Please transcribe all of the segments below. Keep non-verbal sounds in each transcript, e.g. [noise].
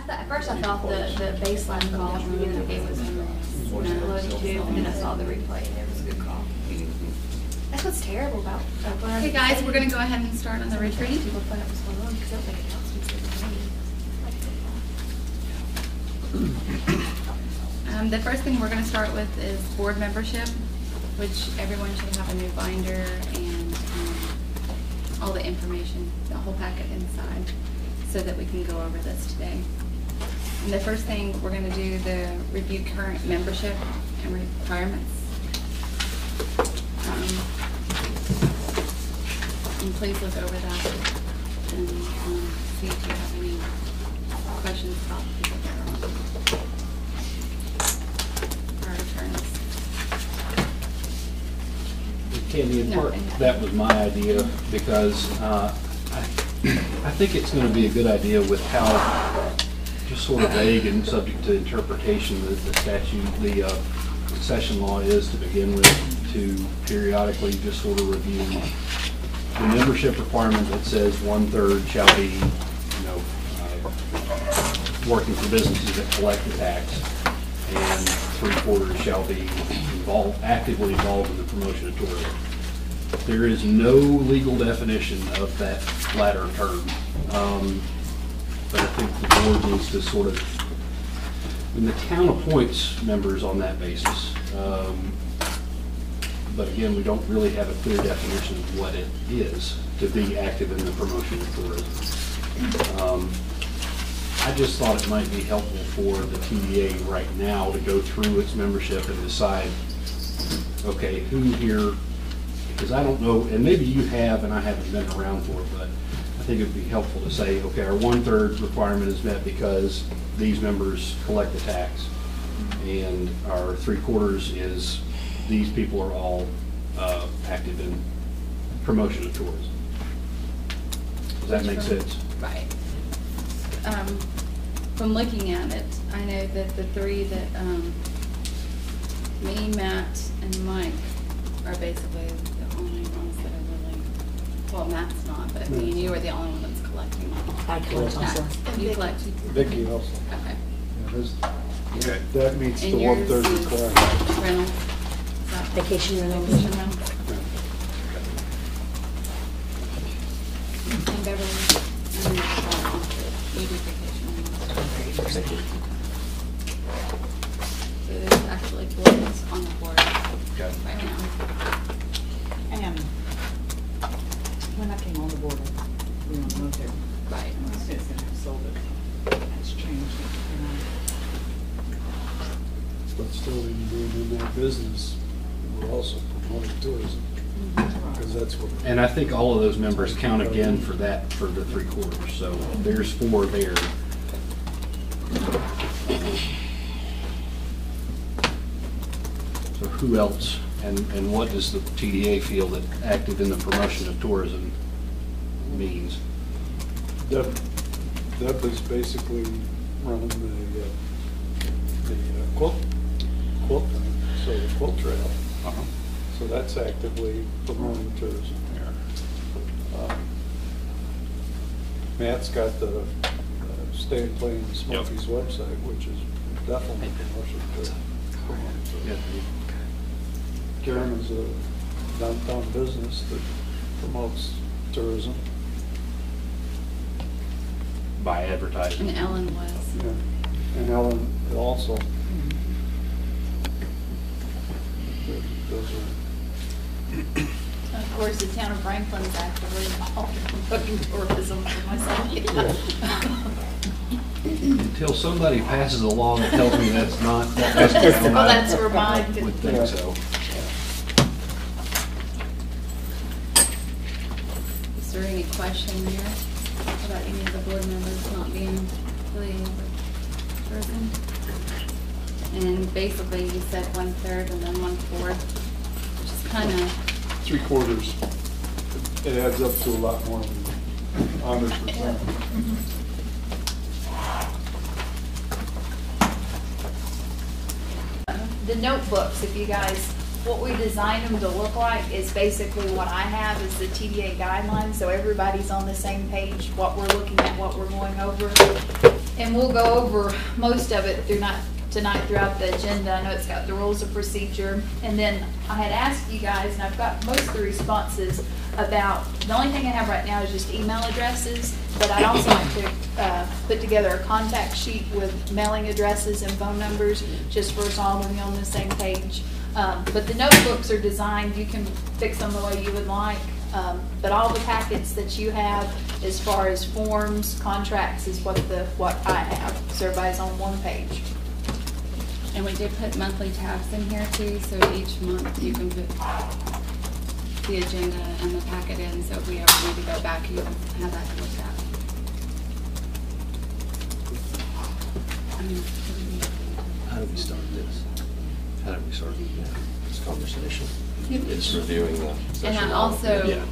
I thought, at first I thought the, the baseline call from the gave was loading too, and then I saw the replay, and it was a good call. That's what's terrible about. Oklahoma. Okay, guys, we're gonna go ahead and start on the retreat. People find out what's going on, because they'll make announcements. Um, the first thing we're gonna start with is board membership, which everyone should have a new binder and, um, all the information, the whole packet inside, so that we can go over this today. And the first thing, we're gonna do the review current membership and requirements. Um, And please look over that and, um, see if you have any questions about the people that are on our attorneys. In No, part, that was my idea, because uh, I I think it's going to be a good idea with how, just sort of vague and subject to interpretation, that the statute, the uh, session law is to begin with, to periodically just sort of review the membership requirement that says one-third shall be, you know, uh, working for businesses that collect the tax, and three-quarters shall be involved, actively involved in the promotion of tourism. There is no legal definition of that latter term. Um, But I think the board needs to sort of, and the town appoints members on that basis. Um, But again, we don't really have a clear definition of what it is to be active in the promotion of tourism. Um, I just thought it might be helpful for the TDA right now to go through its membership and decide, okay, who here, because I don't know, and maybe you have and I haven't been around for it, but I think it'd be helpful to say, okay, our one-third requirement is met because these members collect the tax. And our three-quarters is, these people are all uh, active in promotion of tourism. Does that make sense? Right. Um, from looking at it, I know that the three that, um, me, Matt, and Mike are basically the only ones that are really, well, Matt's not, but me and you are the only one that's collecting. I collect also. tax. You collect? Vicky also. Okay. Yeah, there's- Okay. That meets the And yours one-third is requirement. Reynolds? Is that- Vacation rentals. Vacation rentals? And Beverly? And, you do vacation rentals. So there's actually four on the board Okay. right now. And when I came on the board, we don't know there, Right. since then I've sold it, it's changed. you. But still, in doing in that business, we're also promoting tourism, mm-hmm. because that's what. And I think all of those members count again for that, for the three quarters, so there's four there. So who else, and, and what does the TDA feel that active in the promotion of tourism means? Deb, Deb is basically running the, uh, the uh, quilt, quilt thing, so the quilt trail. Uh-huh. So that's actively promoting tourism there. Um, Matt's got the uh, Stay and Play in the Smokies website, which is definitely promotion to promoting Yeah, tourism. Karen is a downtown business that promotes tourism. By advertising. And Ellen was. Yeah. And Ellen also. Those are Of course, the town of Franklin's actively involved in promoting tourism for myself. Until somebody passes along and tells me that's not, that's. [laughs] Well, that's where mine Would think so. Is there any question about any of the board members not being affiliated with tourism? And basically, you said one-third and then one-fourth, which is kind of, three quarters. It adds up to a lot more than a hundred percent. Uh, the notebooks, if you guys, what we designed them to look like is basically what I have is the TDA guidelines, so everybody's on the same page, what we're looking at, what we're going over. And we'll go over most of it through not, tonight throughout the agenda. I know it's got the rules of procedure. And then I had asked you guys, and I've got most of the responses about, the only thing I have right now is just email addresses. But I'd also like to, uh, put together a contact sheet with mailing addresses and phone numbers, just for us all to be on the same page. Um, but the notebooks are designed, you can fix them the way you would like. Um, but all the packets that you have, as far as forms, contracts, is what the, what I have. So everybody's on one page. And we did put monthly tabs in here too, so each month you can put the agenda and the packet in, so if we ever need to go back, you have that to look at. I mean, How do we start this? How do we start this conversation? It's reviewing the And session. I also, Yeah.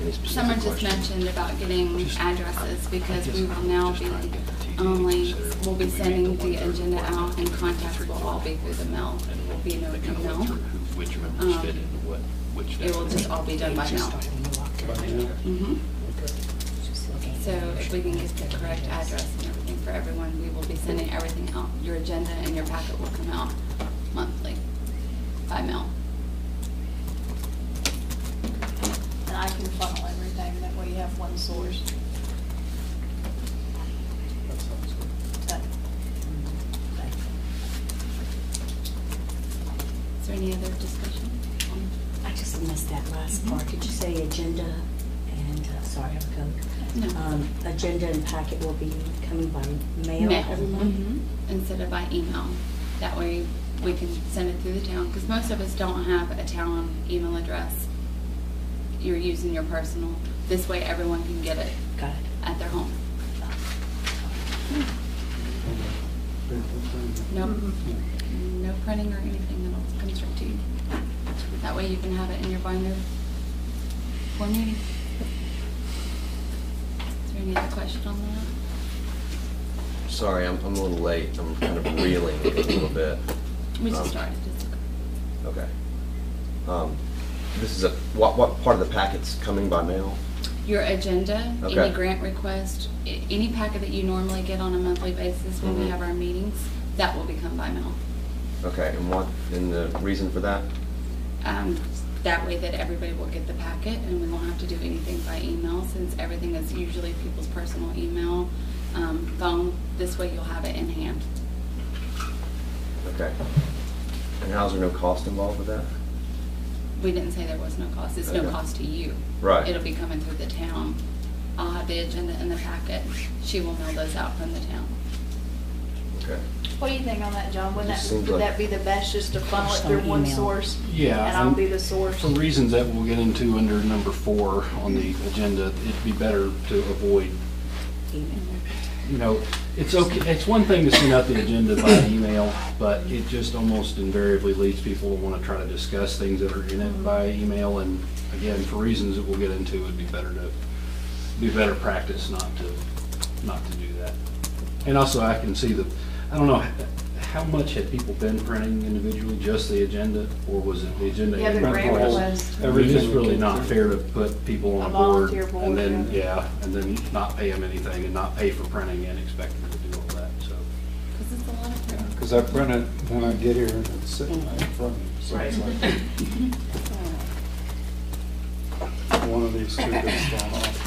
Any specific someone just questions? mentioned about getting Just- addresses, because we will now be trying to get the TD only, we'll be We sending the the agenda out, and contacts will all be through the mail. And There will be no they kind of went email. through who- which members Um, fit into what, which. It will just all be done by mail. By now? Mhm. Okay. So if we can get the correct address and everything for everyone, we will be sending everything out. Your agenda and your packet will come out monthly by mail. And I can funnel everything, that way you have one source. That sounds good. But Is there any other discussion? on- I just missed that last part. Did you say agenda and, uh, sorry, I'm code. No. Um, Agenda and packet will be coming by mail every month? Mhm. Instead of by email. That way we can send it through the town, because most of us don't have a town email address. You're using your personal. This way everyone can get it Got it. at their home. Nope. Mm-hmm. No printing or anything, that'll come straight to you. That way you can have it in your binder for meeting. Is there any other question on that? Sorry, I'm, I'm a little late. I'm kind of reeling a little bit. We just Um, started, okay. Okay. Um, This is a, what, what part of the packet's coming by mail? Your agenda, any Okay. grant request, a- any packet that you normally get on a monthly basis when we Mhm. have our meetings, that will become by mail. Okay, and what, and the reason for that? Um, That way that everybody will get the packet and we won't have to do anything by email since everything is usually people's personal email, um, phone. This way you'll have it in hand. Okay. And how's there no cost involved with that? We didn't say there was no cost. It's no Okay. cost to you. Right. It'll be coming through the town. I'll have the agenda in the packet. She will mail those out from the town. Okay. What do you think on that, John? Wouldn't Just that, seems would like- that be the best, just to funnel it Just through on one email. source? Yeah. And I'll um, be the source? For reasons that we'll get into under number four on the agenda, it'd be better to avoid, you know, it's okay, it's one thing to send out the agenda by [coughs] email, but it just almost invariably leads people to want to try to discuss things that are in it by email, and again, for reasons that we'll get into, it'd be better to, be better practice not to, not to do that. And also, I can see the, I don't know, how much had people been printing individually, just the agenda, or was it the agenda? Yeah, the and grant all? request. I mean, it's really not fair to put people A on board volunteer board, and then, yeah. yeah, and then not pay them anything and not pay for printing and expect them to do all that, so. Because it's a lot of print. Because I print it when I get here and it's sitting right in front of me. So it's like, one of these two gets thrown off.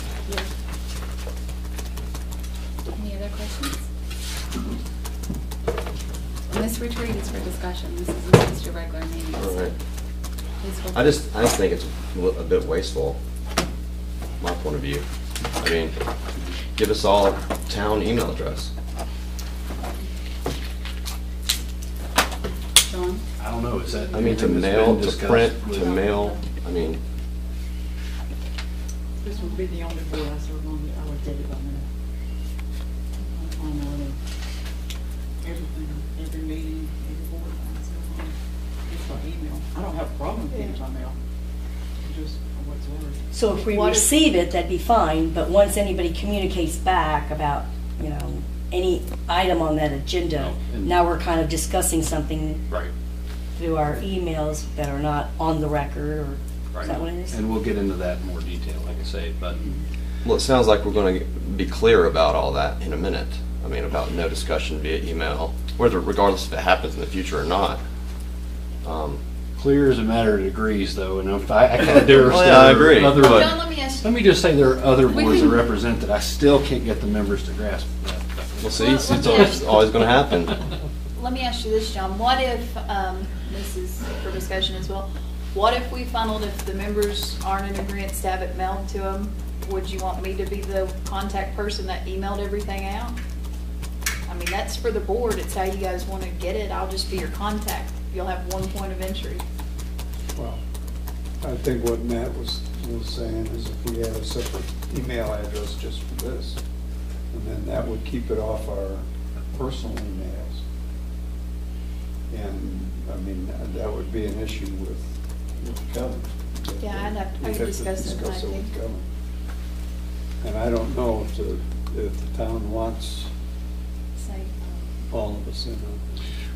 Any other questions? And This retreat is for discussion. This isn't just your regular meeting. All so right. please feel I just, I just think it's a bit wasteful, my point of view. I mean, give us all a town email address. John? I don't know, is that? I mean, to anything that's mail, been to discussed print, with- to mail, I mean, This would be the only board I serve on, I would take it by mail. On, uh, everything, every meeting, every board, I serve on, it's by email. I don't have a problem with it by mail, just whatsoever. So if we What if- receive it, that'd be fine, but once anybody communicates back about, you know, any item on that agenda, No, and- now we're kind of discussing something Right, through our emails that are not on the record, or right. is that what it is? And we'll get into that in more detail, like I say, but mm-hmm. well, it sounds like we're gonna be clear about all that in a minute. I mean, about no discussion via email, whether regardless if it happens in the future or not. Um, Clear is a matter of degrees, though, and if I, I can't, there are Well, yeah, I agree, other- but- John, let me ask you. Let me just say there are other We boards that represent that I still can't get the members to grasp that. We'll see, Well, it's it's always, always gonna happen. [laughs] Let me ask you this, John. What if, um, this is for discussion as well, what if we funneled, if the members aren't in agreement to have it mailed to them, would you want me to be the contact person that emailed everything out? I mean, that's for the board. It's how you guys want to get it. I'll just be your contact. You'll have one point of entry. Well, I think what Matt was, was saying is if we had a separate email address just for this, and then that would keep it off our personal emails. And, I mean, that would be an issue with, with Kevin. Yeah, I'd have to- I We'd could discuss it, I with think. Kevin. And I don't know if the, if the town wants Say, all of us in on.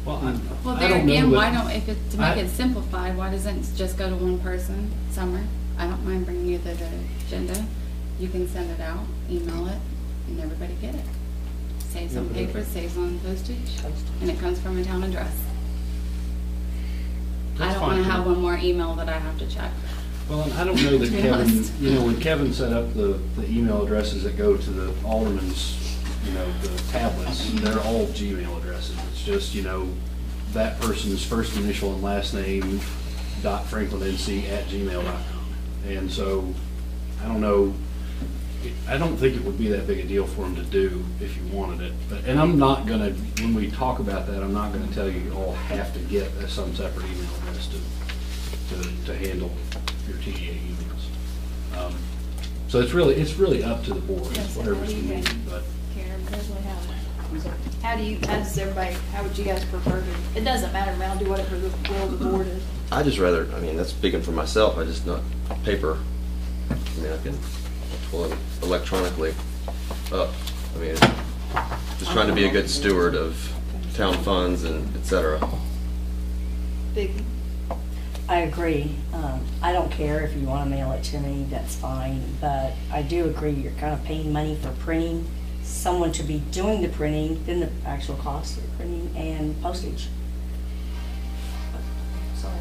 Well, I, Well, I there don't know again, that- why don't, if it, to make I- it simplified, why doesn't it just go to one person, Summer? I don't mind bringing you the, the agenda. You can send it out, email it, and everybody get it. Saves Yeah, on paper, if- saves on postage, and it comes from a town address. I That's don't wanna too. have one more email that I have to check. Well, and I don't know that [laughs] be Kevin, honest. you know, when Kevin set up the, the email addresses that go to the alderman's, you know, the tablets, they're all Gmail addresses. Just, you know, that person's first initial and last name dot franklinnc at gmail dot com. And so, I don't know, I don't think it would be that big a deal for them to do if you wanted it. But, and I'm not gonna, when we talk about that, I'm not gonna tell you you all have to get a- some separate email address to, to, to handle your TDA emails. Um, So it's really, it's really up to the board, Yes, it's whatever's what do convenient, but. Karen, here's what happened. How do you, how does everybody, how would you guys prefer to, it doesn't matter, to me. I'll do whatever the will of the board is. I just rather, I mean, that's speaking for myself, I just not paper. I mean, I can pull it electronically up. I mean, just trying to be a good steward of town funds and et cetera. Big, I agree. Um, I don't care if you want to mail it to me, that's fine, but I do agree, you're kind of paying money for printing. Someone to be doing the printing, then the actual cost of the printing and postage. Sorry.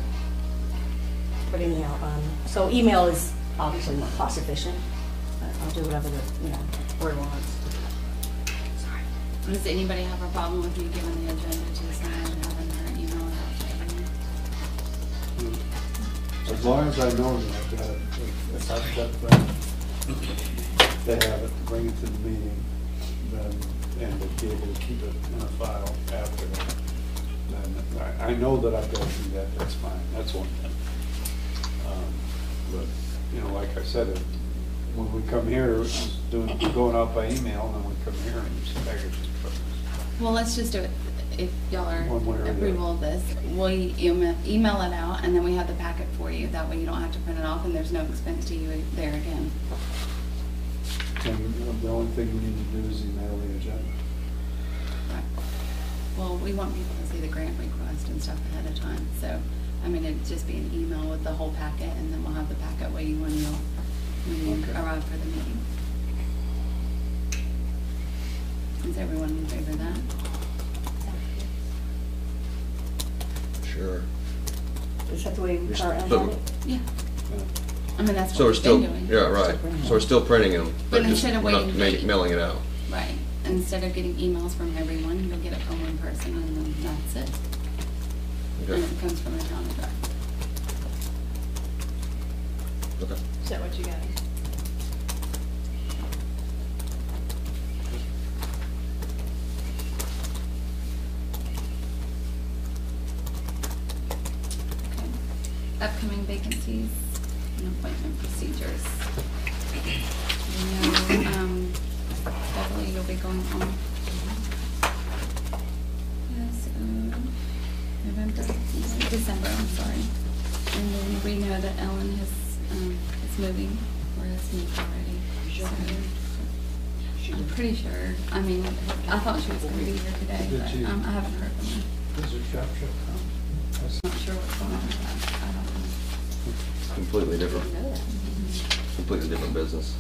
But anyhow, um, so email is obviously more cost efficient. but I'll do whatever the, you know, board wants. Sorry. Does anybody have a problem with me giving the agenda to someone and having her email it out to everyone? As long as I know that I've got it, if- if I've got them, they have it, bring it to the meeting, then, and to be able to keep it in a file after that. Then, I, I know that I've got to do that, that's fine, that's one thing. Um, But, you know, like I said, if- when we come here, it's doing, going out by email, and then we come here and it's packaged. Well, let's just do it, if y'all are One way or the other. approval of this, we email, email it out, and then we have the packet for you, that way you don't have to print it off, and there's no expense to you there again. And the only thing we need to do is email the agenda. Right. Well, we want people to see the grant request and stuff ahead of time, so, I mean, it'd just be an email with the whole packet, and then we'll have the packet waiting when you'll, when you Okay. arrive for the meeting. Is everyone in favor of that? Sure. Is that the way we currently have it? Yeah. Yeah. I mean, that's So what we're we've still, been doing. yeah, right, so we're still printing them, But but just instead of not waiting ma- to- mailing it out. Right, instead of getting emails from everyone, you'll get it from one person, and then that's it. And Okay. it comes from a town address. Okay. is that what you got? Okay. Upcoming vacancies and appointment procedures. We know, um, Beverly, you'll be going on. Yes, um, November, December, I'm sorry. And then we know that Ellen has, um, is moving, or has moved already. So, I'm pretty sure, I mean, I thought she was gonna be here today, but, um, I haven't heard from her. Does it shop shop come? That's- Not sure what's going on with that, I don't know. Completely different, completely different business.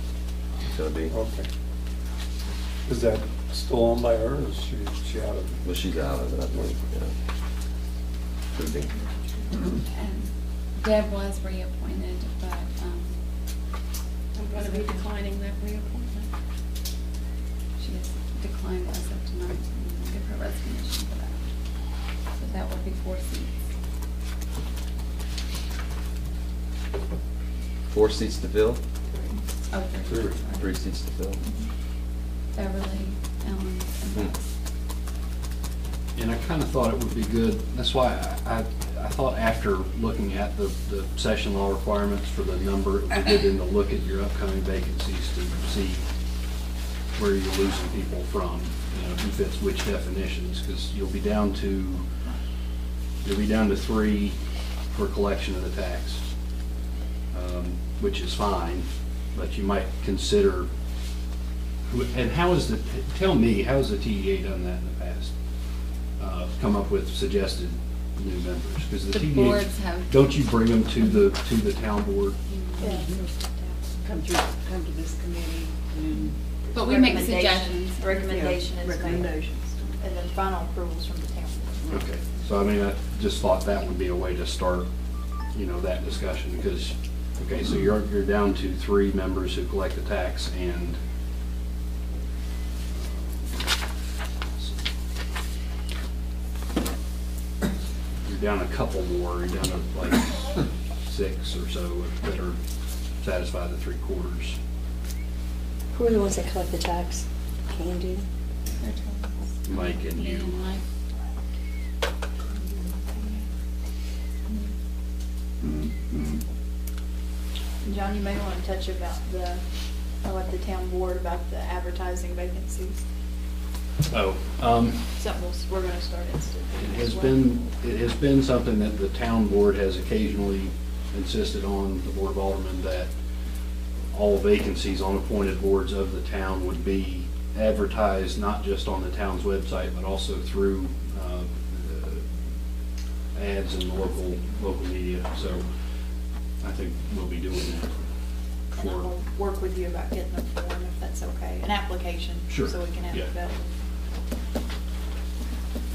It's gonna be. Okay. Is that still owned by her, or is she, she out of it? Well, she's out of it, I think, yeah. Could be. And Deb was reappointed, but, um, I'm gonna be declining that reappointment. she has declined as of tonight. We'll Give her resignation for that. So that would be four seats. Four seats to fill, Oh, three. Three. sorry. three seats to fill. Beverly, Ellen, and Hmm. And I kind of thought it would be good, that's why I, I, I thought after looking at the, the session law requirements for the number, it would be good then to look at your upcoming vacancies to see where you're losing people from, you know, who fits which definitions, because you'll be down to, you'll be down to three for collection of the tax, um, which is fine, but you might consider, and how is the, tell me, how has the TDA done that in the past? Uh, Come up with suggested new members, because the The TDA. boards have- Don't you bring them to the, to the town board? Yeah. Come through, come to this committee and. But we make Recommendation- suggestions. Recommendation Yeah, is made, Recommendations. and then final approvals from the town. Okay, so I mean, I just thought that would be a way to start, you know, that discussion, because, okay, so you're, you're down to three members who collect the tax and you're down a couple more, you're down to like six or so that are satisfied the three quarters. Who are the ones that collect the tax? Candy? Mike and Me you. Mike. Mm-hmm. John, you may want to touch about the, let the town board about the advertising vacancies. Oh, um, Something we'll- we're gonna start instituting It as has been, it has been something that the town board has occasionally insisted on, the Board of Aldermen, that all vacancies on appointed boards of the town would be advertised, not just on the town's website, but also through uh, uh, ads in the local, local media. So I think we'll be doing that. And I for- will work with you about getting a form, if that's okay, an application. Sure, So we can have yeah. it better.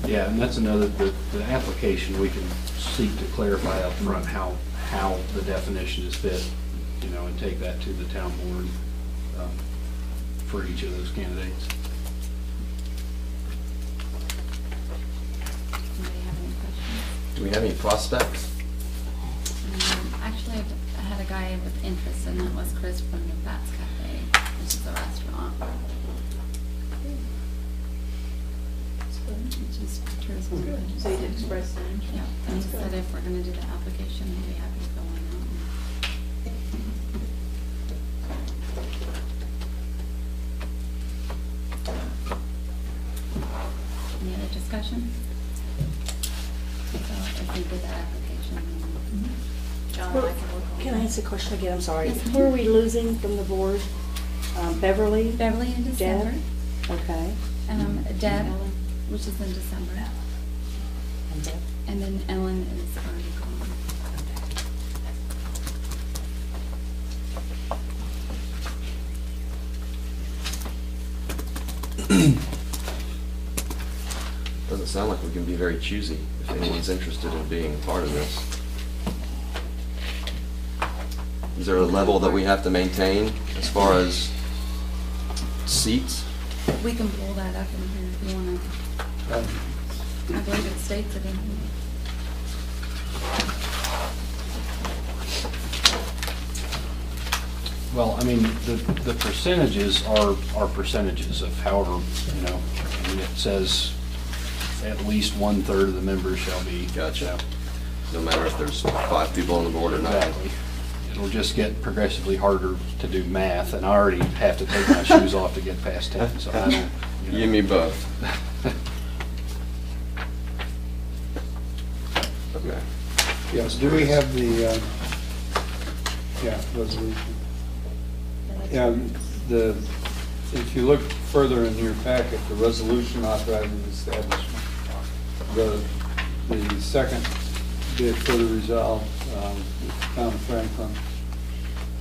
Yeah, and that's another, the, the application, we can seek to clarify up front how, how the definition is fit, you know, and take that to the town board um, for each of those candidates. Anybody have any questions? Do we have any prospects? Um, Actually, I've- I had a guy with interest, and that was Chris from the Bats Cafe, which is a restaurant, which is tourism. Good. So you did express an interest. Yeah, and he That's good. said if we're gonna do the application, he'd be happy to fill one out. Any other discussion? So if we did that application, John, and I can work on Can I that. ask a question again? I'm sorry. Yes, ma'am. Who are we losing from the board? Um, Beverly? Beverly in December, Okay. um, Deb, which is in December, And Deb? and then Ellen is already gone. Okay. Doesn't sound like we can be very choosy if anyone's interested in being part of this. Is there a level that we have to maintain as far as seats? We can pull that up in here if you wanna, Um, I believe it states it in here. Well, I mean, the, the percentages are, are percentages of however, you know, I mean, it says at least one-third of the members shall be. Gotcha. No matter if there's five people on the board or not. Exactly. It'll just get progressively harder to do math, and I already have to take my shoes off to get past ten, so I don't. you know. You me both. Okay. Yes, do we have the, uh, yeah, resolution? Yeah, the, if you look further in your packet, the resolution authorizing the establishment, the, the second bid for the resolve, um, Town of Franklin,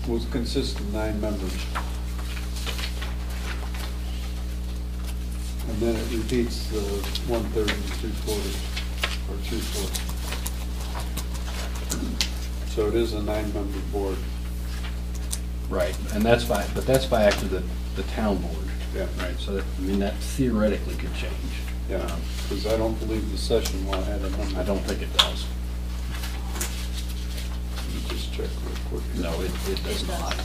was consist of nine members. And then it repeats the one-third and three-quarters, or two-fourths. So it is a nine-member board. Right, and that's by, but that's by act of the, the town board. Yeah. Right, so that, I mean, that theoretically could change. Yeah, Um, because I don't believe the session law had a number. I don't think it does. Let me Just check. No, it, it does not.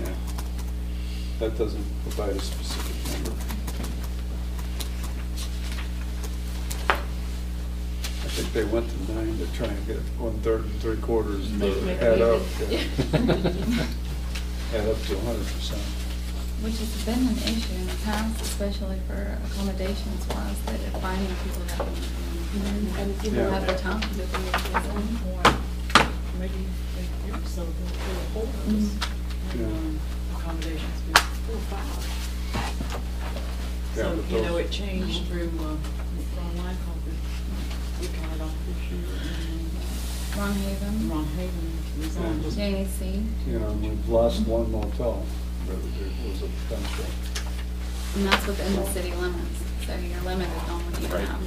Yeah. That doesn't provide a specific number. I think they went to nine to try and get one-third and three-quarters to Maybe. add up. Yeah. [laughs] [laughs] yeah. Add up to hundred percent. Which has been an issue in the past, especially for accommodations wise, that if finding people that want to, and people Yeah. have the time to do At one it. point, maybe a year or so ago, there were four of us. Mhm. And, Yeah. um, accommodations, we were four or five. Yeah, So, but you know, those- it changed through, uh, Ron Lyckoff, we retired off this year, and Ron Haven, Ron Haven resigned. just- Jamie C. You know, we've lost one motel, but there was a potential. And that's within the city limits, so you're limited on what you Right. have.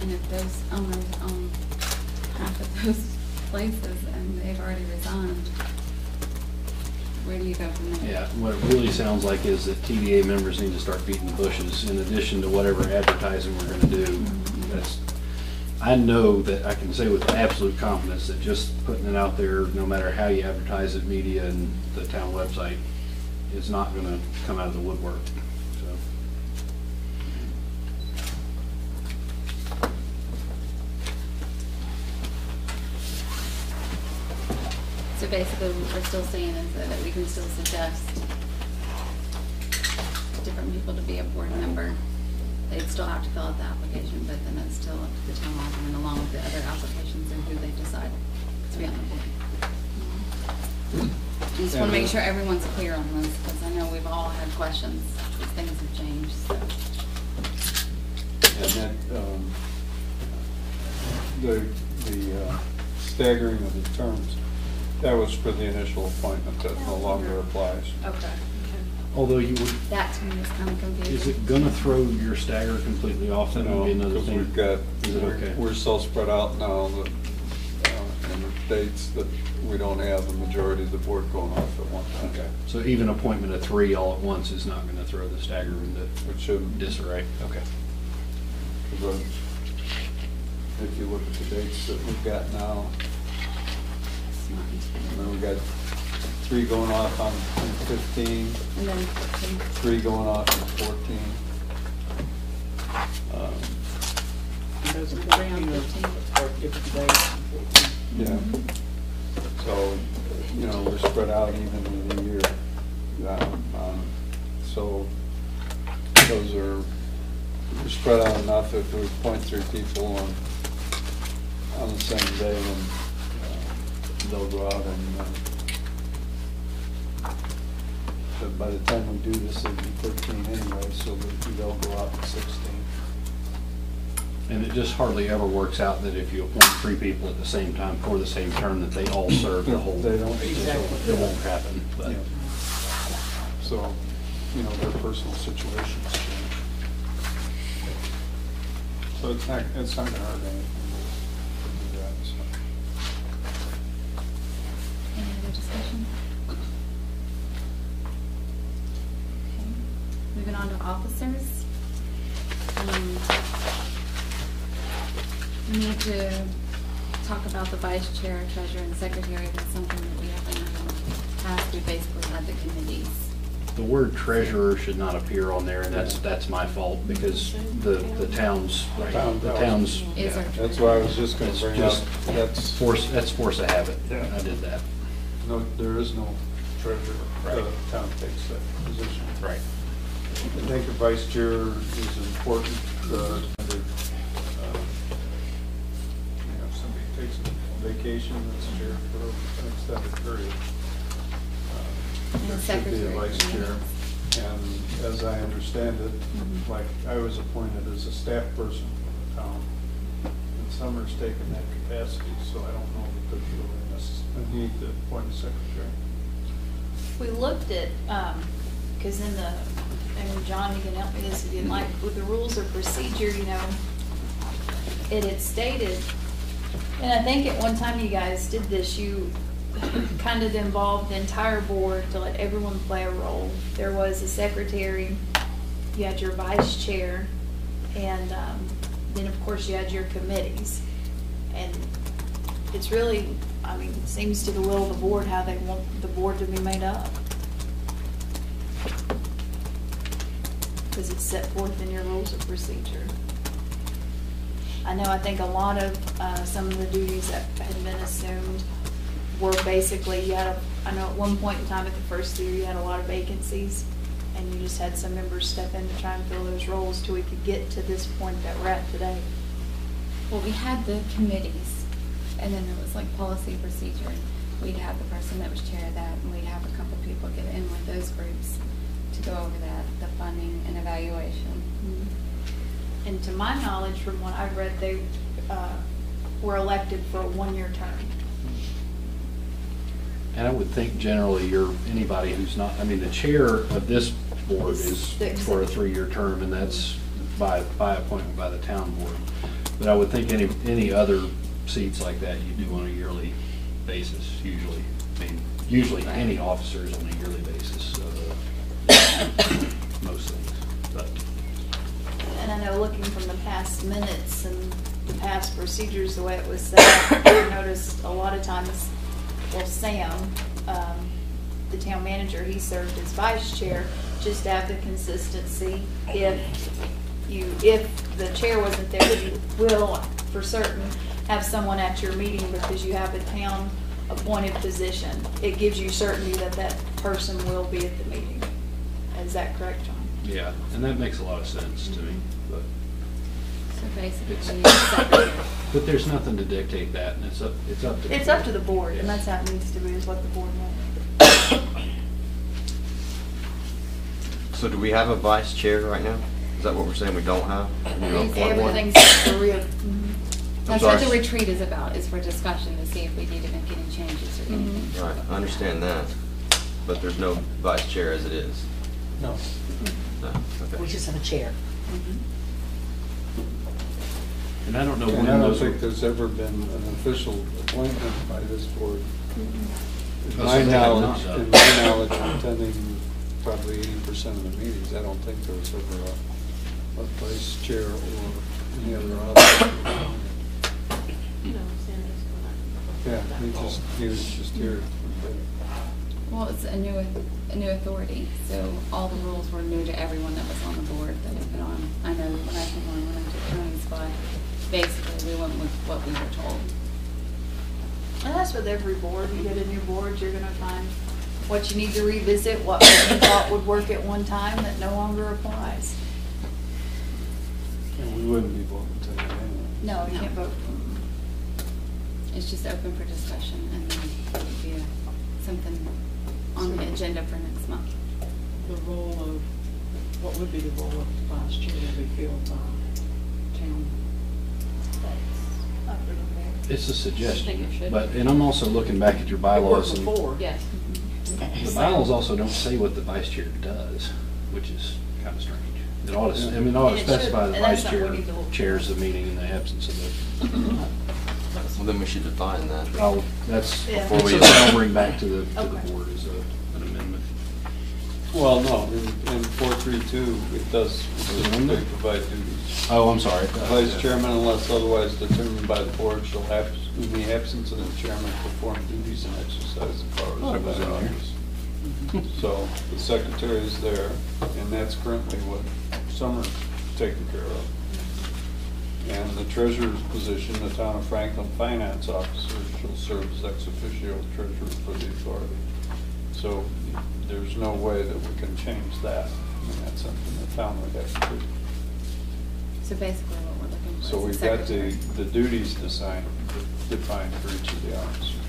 And if those owners own half of those [laughs] places and they've already resigned, where do you go from there? Yeah, what it really sounds like is that TDA members need to start beating the bushes in addition to whatever advertising we're gonna do. Mm-hmm. That's, I know that I can say with absolute confidence that just putting it out there, no matter how you advertise it, media and the town website, is not gonna come out of the woodwork, basically, what we're still saying is that we can still suggest different people to be a board member. They'd still have to fill out the application, but then it's still up to the town alderman along with the other applications and who they decide to be on the board. I just want to make sure everyone's clear on this, because I know we've all had questions, things have changed, so. And that, um, the, the uh, staggering of the terms, that was for the initial appointment, that no longer applies. Okay. Although you would, That to me is kind of confusing. is it gonna throw your stagger completely off? That would be another Because thing. we've got, Is it okay? we're so spread out now that, uh, in the dates that we don't have the majority of the board going off at one time. Okay, so even appointment of three all at once is not gonna throw the stagger into Which shouldn't, disarray? Okay. because if you look at the dates that we've got now, It's not- I mean, we got three going off on on fifteen, And then fourteen. three going off on fourteen. Um, And those are Around fourteen or, 15. or different days. Yeah, so, you know, we're spread out evenly the year. Um, um, So those are, we're spread out enough if we three people on, on the same day, then they'll go out and, uh, but by the time we do this, it'll be thirteen anyway, so they'll go out at sixteen. And it just hardly ever works out that if you appoint three people at the same time for the same term, that they all serve the whole. They don't. Exactly. It won't happen, but. Yeah. So, you know, their personal situations change. So it's not, it's not gonna hurt anything to do that, so. Any other discussion? Okay, moving on to officers. Um, We need to talk about the vice chair, treasurer, and secretary. That's something that we haven't done in the past. We basically had the committees. The word treasurer should not appear on there, and that's, that's my fault, because the, the town's, right, Town- the town's. Is yeah. our That's why I was just gonna It's bring up, just that's, Force, that's force of habit. Yeah. I did that. no, there is no treasurer. Right. The town takes that position. Right. I think the vice chair is important, uh, under, uh, you know, if somebody takes a vacation, that's chair for an extended period. Uh, And there should be a secretary. vice chair. And as I understand it, Mhm. like, I was appointed as a staff person for the town. And Summer's taken that capacity, so I don't know that there's really necess- a need to appoint a secretary. We looked at, um 'cause cause in the, and John, you can help me this if you'd like, with the rules of procedure, you know, it had stated, and I think at one time you guys did this, you [coughs] kind of involved the entire board to let everyone play a role. There was a secretary, you had your vice chair, and, um, then of course you had your committees. And it's really, I mean, it seems to the will of the board how they want the board to be made up. Because it's set forth in your rules of procedure. I know, I think a lot of, uh, some of the duties that had been assumed were basically, you had, a- I know at one point in time at the first year, you had a lot of vacancies, and you just had some members step in to try and fill those roles till we could get to this point that we're at today. Well, we had the committees, and then there was like policy procedure. We'd have the person that was chair of that, and we'd have a couple people get in with those groups to go over that, the funding and evaluation. And to my knowledge, from what I've read, they uh, were elected for a one-year term. And I would think generally you're, anybody who's not, I mean, the chair of this board Is is for a three-year term, and that's by, by appointment by the town board. But I would think any, any other seats like that you do on a yearly basis, usually. I mean, usually any officer is on a yearly basis, most things, but. And I know looking from the past minutes and the past procedures, the way it was set up, I noticed a lot of times, well, Sam, um, the town manager, he served as vice chair, just to have the consistency. If you, if the chair wasn't there, you will, for certain, have someone at your meeting because you have a town appointed position. It gives you certainty that that person will be at the meeting. Is that correct, John? Yeah, and that makes a lot of sense to me, mm-hmm. but, So basically, It's- we need a secretary. but there's nothing to dictate that, and it's up, it's up to. It's up to the board, and that's how it needs to be, is what the board wants. So do we have a vice chair right now? Is that what we're saying we don't have? We don't appoint one? Everything's for real. Mm-hmm. That's what the sorry. retreat is about, is for discussion to see if we need to make any changes or mm-hmm. anything. Right, I understand that, but there's no vice chair as it is. No, No, okay. we just have a chair. Mm-hmm. And I don't know when And I don't those. think there's ever been an official appointment by this board. Mm-hmm. In Oh, so my they knowledge, not, in my knowledge, attending probably eighty percent of the meetings, I don't think there was ever a, a vice chair or any other mm-hmm. officer. No, Sandra's Yeah, he just, he was just here. Well, it's a new, a new authority, so all the rules were new to everyone that was on the board that had been on. I know when I came on, when I took Tony's spot, basically, we went with what we were told. And that's with every board, you get a new board, you're gonna find what you need to revisit, what you thought would work at one time that no longer applies. And we wouldn't be voting tonight anyway. No, you No. can't vote. It's just open for discussion, and then it would be a- something on the agenda for next month. The role of, what would be the role of the vice chair to be filled by town? That's up to the mayor. It's a think it suggestion, should. but, and I'm also looking back at your bylaws. It and worked before. Yes. The bylaws also don't say what the vice chair does, which is kind of strange. It ought to, I mean, it ought And to it should, specify the and that's vice chair we need to chairs the meeting in the absence of the, Well, then we should define that. I'll, that's, Yeah. that's something I'll bring back to the, to the Okay. board as a, an amendment. Well, no, in, in four three two, it does specifically provide duties. Oh, I'm sorry. The Vice chairman, unless otherwise determined by the board, shall have, in the absence of the chairman, perform duties and exercise the powers Oh, it of was that in there. office. So the secretary is there, and that's currently what Summer's taking care of. And the treasurer's position, the town of Franklin finance officer shall serve as ex officio treasurer for the authority. So there's no way that we can change that. I mean, that's something the town would have to do. So basically, what we're looking for is So a we've got the, secretary. the duties defined, defined for each of the officers.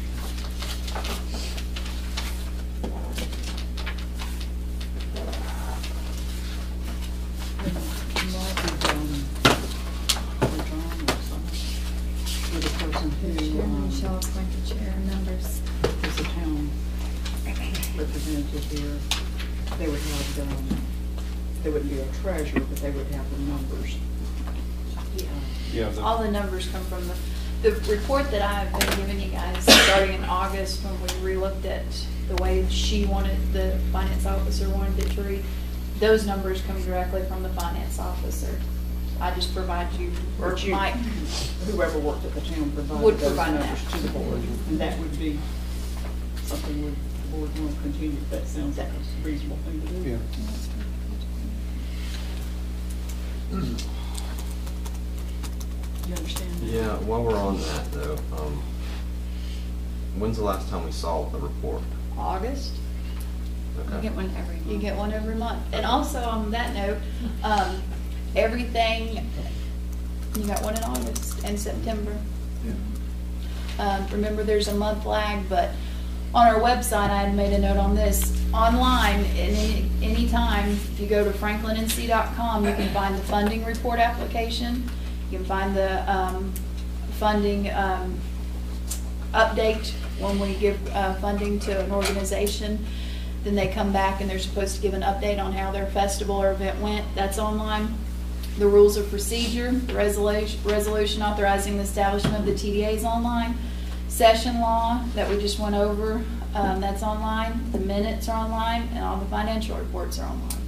Yeah. Yeah, the- All the numbers come from the, the report that I've been giving you guys, starting in August, when we relooked at the way she wanted, the finance officer wanted it to read. Those numbers come directly from the finance officer. I just provide you, or But you- Mike, Whoever worked at the town Would provided those provide numbers that. to the board, and that would be something would, the board want to continue, that sounds like a reasonable thing to do. Yeah. [clears throat] [clears throat] You understand? Yeah, while we're on that though, um, when's the last time we saw the report? August. You Okay. get one every month. You get one every month. And also on that note, um, everything, you got one in August and September. Um, remember, there's a month lag, but on our website, I had made a note on this. Online, any, anytime, if you go to franklinnc.com, you can find the funding report application. You can find the, um, funding, um, update when we give, uh, funding to an organization. Then they come back and they're supposed to give an update on how their festival or event went. That's online the rules of procedure, the resolution, resolution authorizing the establishment of the TDAs online, session law that we just went over, um, that's online, the minutes are online, and all the financial reports are online.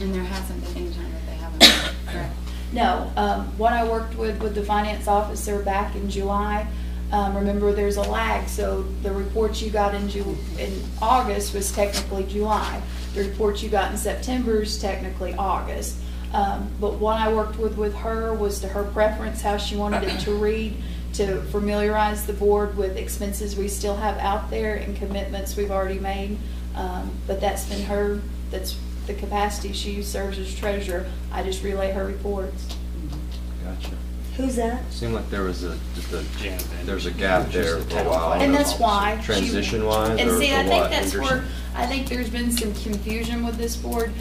And there hasn't been any time that they haven't, correct? No, um, what I worked with, with the finance officer back in July, um, remember, there's a lag, so the reports you got in Ju, in August was technically July. The reports you got in September is technically August. Um, but what I worked with, with her was to her preference, how she wanted it to read, to familiarize the board with expenses we still have out there and commitments we've already made. Um, but that's been her, that's the capacity she serves as treasurer. I just relay her reports. Gotcha. Who's that? Seemed like there was a, just a, Jan Van there's a gap there for a town while. finance And that's officer. why. she- Transition-wise, And or- see, I think that's where, Anderson? I think there's been some confusion with this board.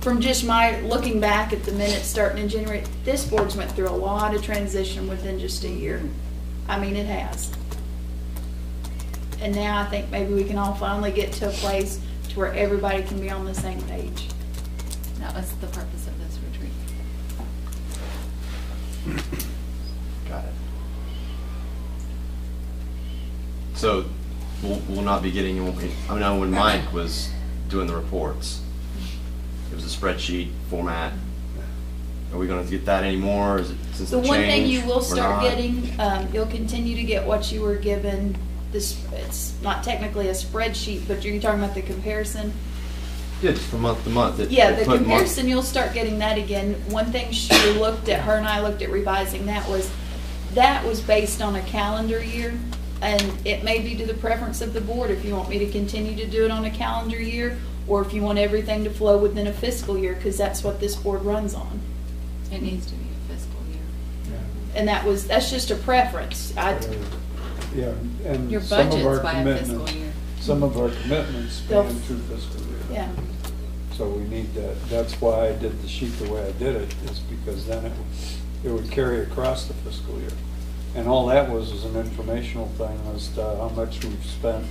From just my, looking back at the minutes starting in January, this board's went through a lot of transition within just a year. I mean, it has. And now I think maybe we can all finally get to a place to where everybody can be on the same page. That was the purpose of this retreat. Got it. So, we'll, we'll not be getting, I mean, know when Mike was doing the reports, it was a spreadsheet format. Are we gonna get that anymore, is it, since The the one thing you will start getting, um, you'll continue to get what you were given, this, it's not technically a spreadsheet, but you're talking about the comparison. Yeah, just from month to month. It- Yeah, it the put month- comparison, you'll start getting that again. One thing she looked at, her and I looked at revising that was, that was based on a calendar year. And it may be to the preference of the board if you want me to continue to do it on a calendar year, or if you want everything to flow within a fiscal year, because that's what this board runs on. It needs to be a fiscal year. And that was, that's just a preference. I, Yeah, and some of budget's our by a fiscal commitments, year. some of our commitments They'll- span through fiscal year. yeah. So we need that, that's why I did the sheet the way I did it, is because then it, it would carry across the fiscal year. And all that was, was an informational thing as to how much we've spent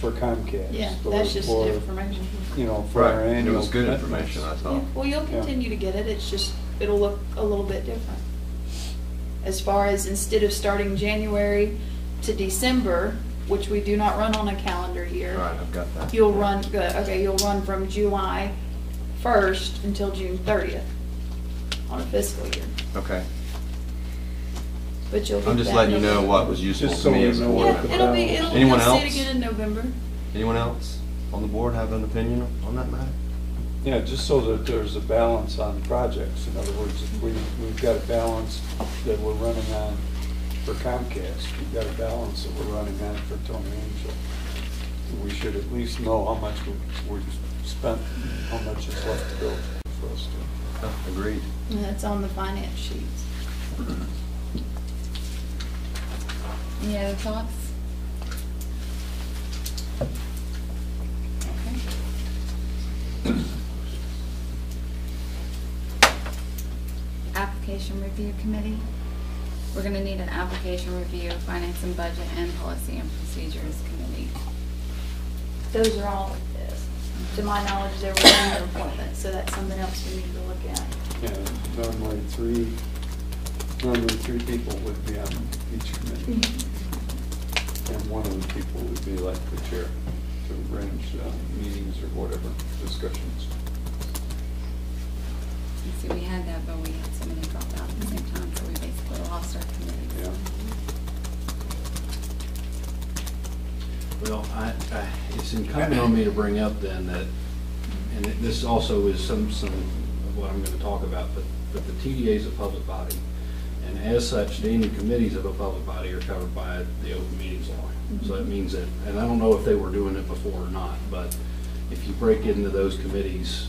for Comcast. Yeah, or that's just for, information. You know, for our Right, it annual was good commitments. information, I Yeah, thought. well, you'll Yeah. continue to get it, it's just, it'll look a little bit different. As far as instead of starting January to December, which we do not run on a calendar year. Right, I've got that. You'll run, good, okay, you'll run from July first until June thirtieth on a fiscal year, Okay, but you'll get I'm just letting you know November. what was useful Just to so me we as a know board what Yeah, the member. it'll be, it'll, Anyone you'll see it else? again in November. Anyone else on the board have an opinion on that matter? Yeah, just so that there's a balance on projects. In other words, if we, we've got a balance that we're running on for Comcast, we've got a balance that we're running on for Tony Angel. We should at least know how much we- we've spent, how much is left to go for us to. Agreed. And that's on the finance sheets. Any other thoughts? Okay. Application review committee. We're gonna need an application review, finance and budget, and policy and procedures committee. Those are all, to my knowledge, they were in your appointment, so that's something else we need to look at. Yeah, normally three, normally three people would be on each committee. And one of the people would be like the chair to arrange uh, meetings or whatever, discussions. You see, we had that, but we had so many drop out at the same time, so we lost our. Yeah. Well, I, I, it's incumbent on me to bring up then that, and it- this also is some, some of what I'm gonna talk about, but, but the TDA is a public body. And as such, any committees of a public body are covered by the open meetings law. So that mm-hmm. means that, and I don't know if they were doing it before or not, but if you break into those committees,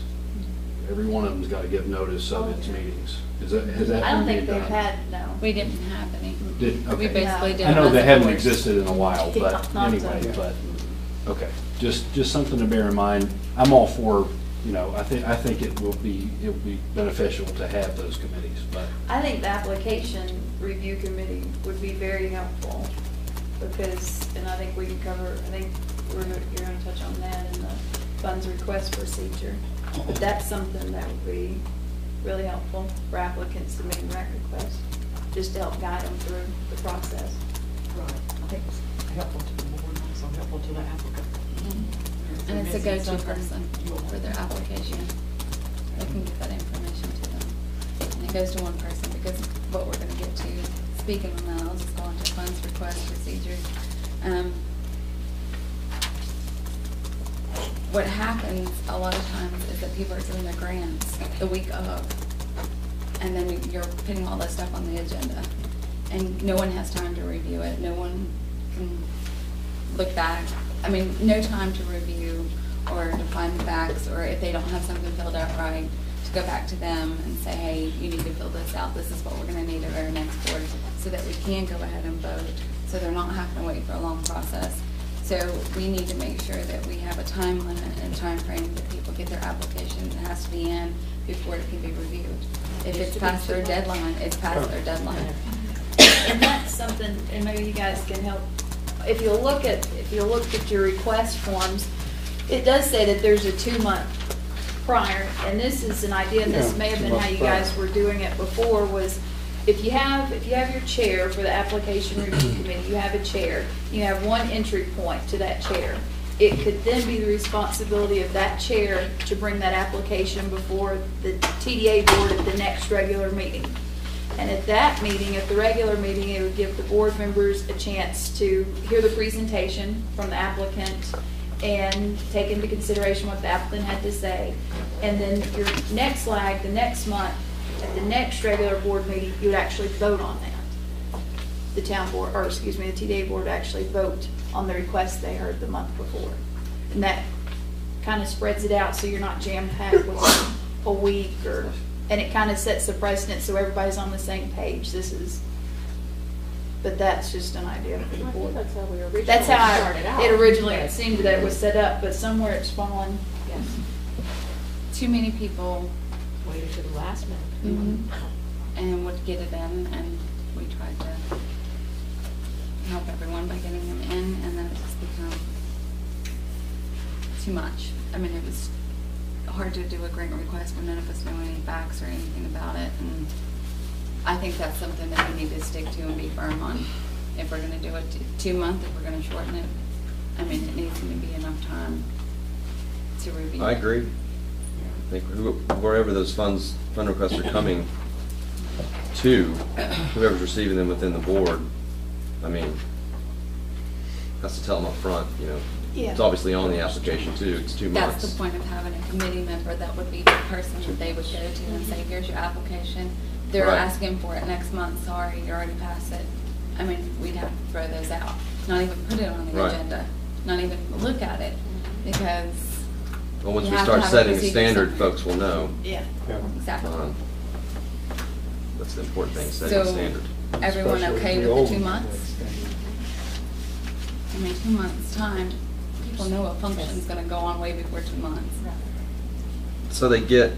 every one of them's gotta give notice of its meetings. Is that, has that I don't been think they've done? had, no. We didn't have any. Did, okay. We basically did. I know they haven't boards. existed in a while, but Not- not anyway, but, okay. Just, just something to bear in mind. I'm all for, you know, I think, I think it will be, it will be beneficial to have those committees, but, I think the application review committee would be very helpful, because, and I think we can cover, I think we're, gonna- you're gonna touch on that in the funds request procedure. But that's something that would be really helpful for applicants submitting rec requests, just to help guide them through the process. Right, I think it's helpful to the board, and also helpful to the applicant. If they're And it's a missing go-to something, person you'll- for their application. They can get that information to them. And it goes to one person because what we're gonna get to, speaking of that, I'll just go into funds request procedures. Um, What happens a lot of times is that people are doing their grants the week of, and then you're putting all this stuff on the agenda. And no one has time to review it, no one can look back, I mean, no time to review or to find the facts, or if they don't have something filled out right, to go back to them and say, hey, you need to fill this out, this is what we're gonna need at our next board, so that we can go ahead and vote, so they're not having to wait for a long process. So we need to make sure that we have a time limit and time frame that people get their application, it has to be in before it can be reviewed. If it's past their deadline, it's past their deadline. And that's something, and maybe you guys can help, if you'll look at, if you'll look at your request forms, it does say that there's a two-month prior, and this is an idea, and this may have been how you guys were doing it before, was if you have, if you have your chair for the application review [clears throat] committee, you have a chair, you have one entry point to that chair. It could then be the responsibility of that chair to bring that application before the TDA board at the next regular meeting. And at that meeting, at the regular meeting, it would give the board members a chance to hear the presentation from the applicant and take into consideration what the applicant had to say. And then your next lag, the next month, at the next regular board meeting, you would actually vote on that. The town board, or excuse me, the TDA board actually vote on the request they heard the month before. And that kind of spreads it out so you're not jam-packed with a week or, and it kind of sets the precedent so everybody's on the same page. This is, but that's just an idea for the I think board. that's how we originally That's how started out. I- it originally, it seemed that it was set up, but somewhere it's fallen. Yes, Too many people waited to the last minute. Mhm. and would get it in, and we tried to help everyone by getting them in, and then it just became too much. I mean, it was hard to do a grant request when none of us know any facts or anything about it, and I think that's something that we need to stick to and be firm on. If we're gonna do it two month, if we're gonna shorten it, I mean, it needs to be enough time to review. I agree. I think who- wherever those funds, fund requests are coming to, whoever's receiving them within the board, I mean, has to tell them up front. you know. Yeah. It's obviously on the application too, it's two months. That's the point of having a committee member, that would be the person that they would go to and say, here's your application. They're Right. asking for it next month, sorry, you already passed it. I mean, we'd have to throw those out, not even put it on the Right. agenda, not even look at it, because, Well, once you we have to start have a setting a procedure standard, somewhere. folks will know. Yeah. Yeah. exactly. Um, That's the important thing, setting a So, standard. everyone Especially okay the with old the two ones. months? I mean, two months' time, people know a function's gonna go on way before two months. So they get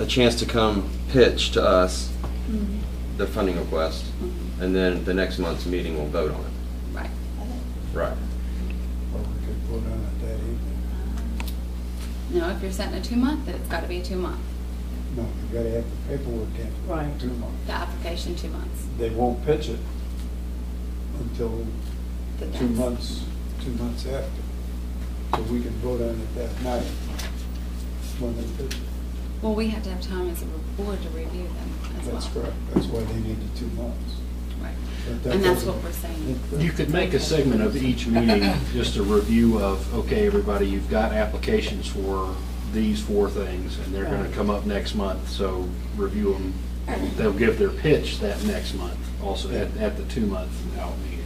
a chance to come pitch to us Mhm. the funding request, Mhm. and then the next month's meeting will vote on it. Right. Right. Or we could vote on it that evening. No, if you're setting a two-month, then it's gotta be a two-month. No, you've gotta have the paperwork in. Right. Two months. The application, two months. They won't pitch it until The two next. months, two months after. So we can vote on it that night when they pitch it. Well, we have to have time as a board to review them as well. That's correct. That's why they need the two months. Right. But that And that's what we're saying. You could make a segment of each meeting, just a review of, okay, everybody, you've got applications for these four things, and they're gonna come up next month, so review them. They'll give their pitch that next month, also at, at the two-month out meeting,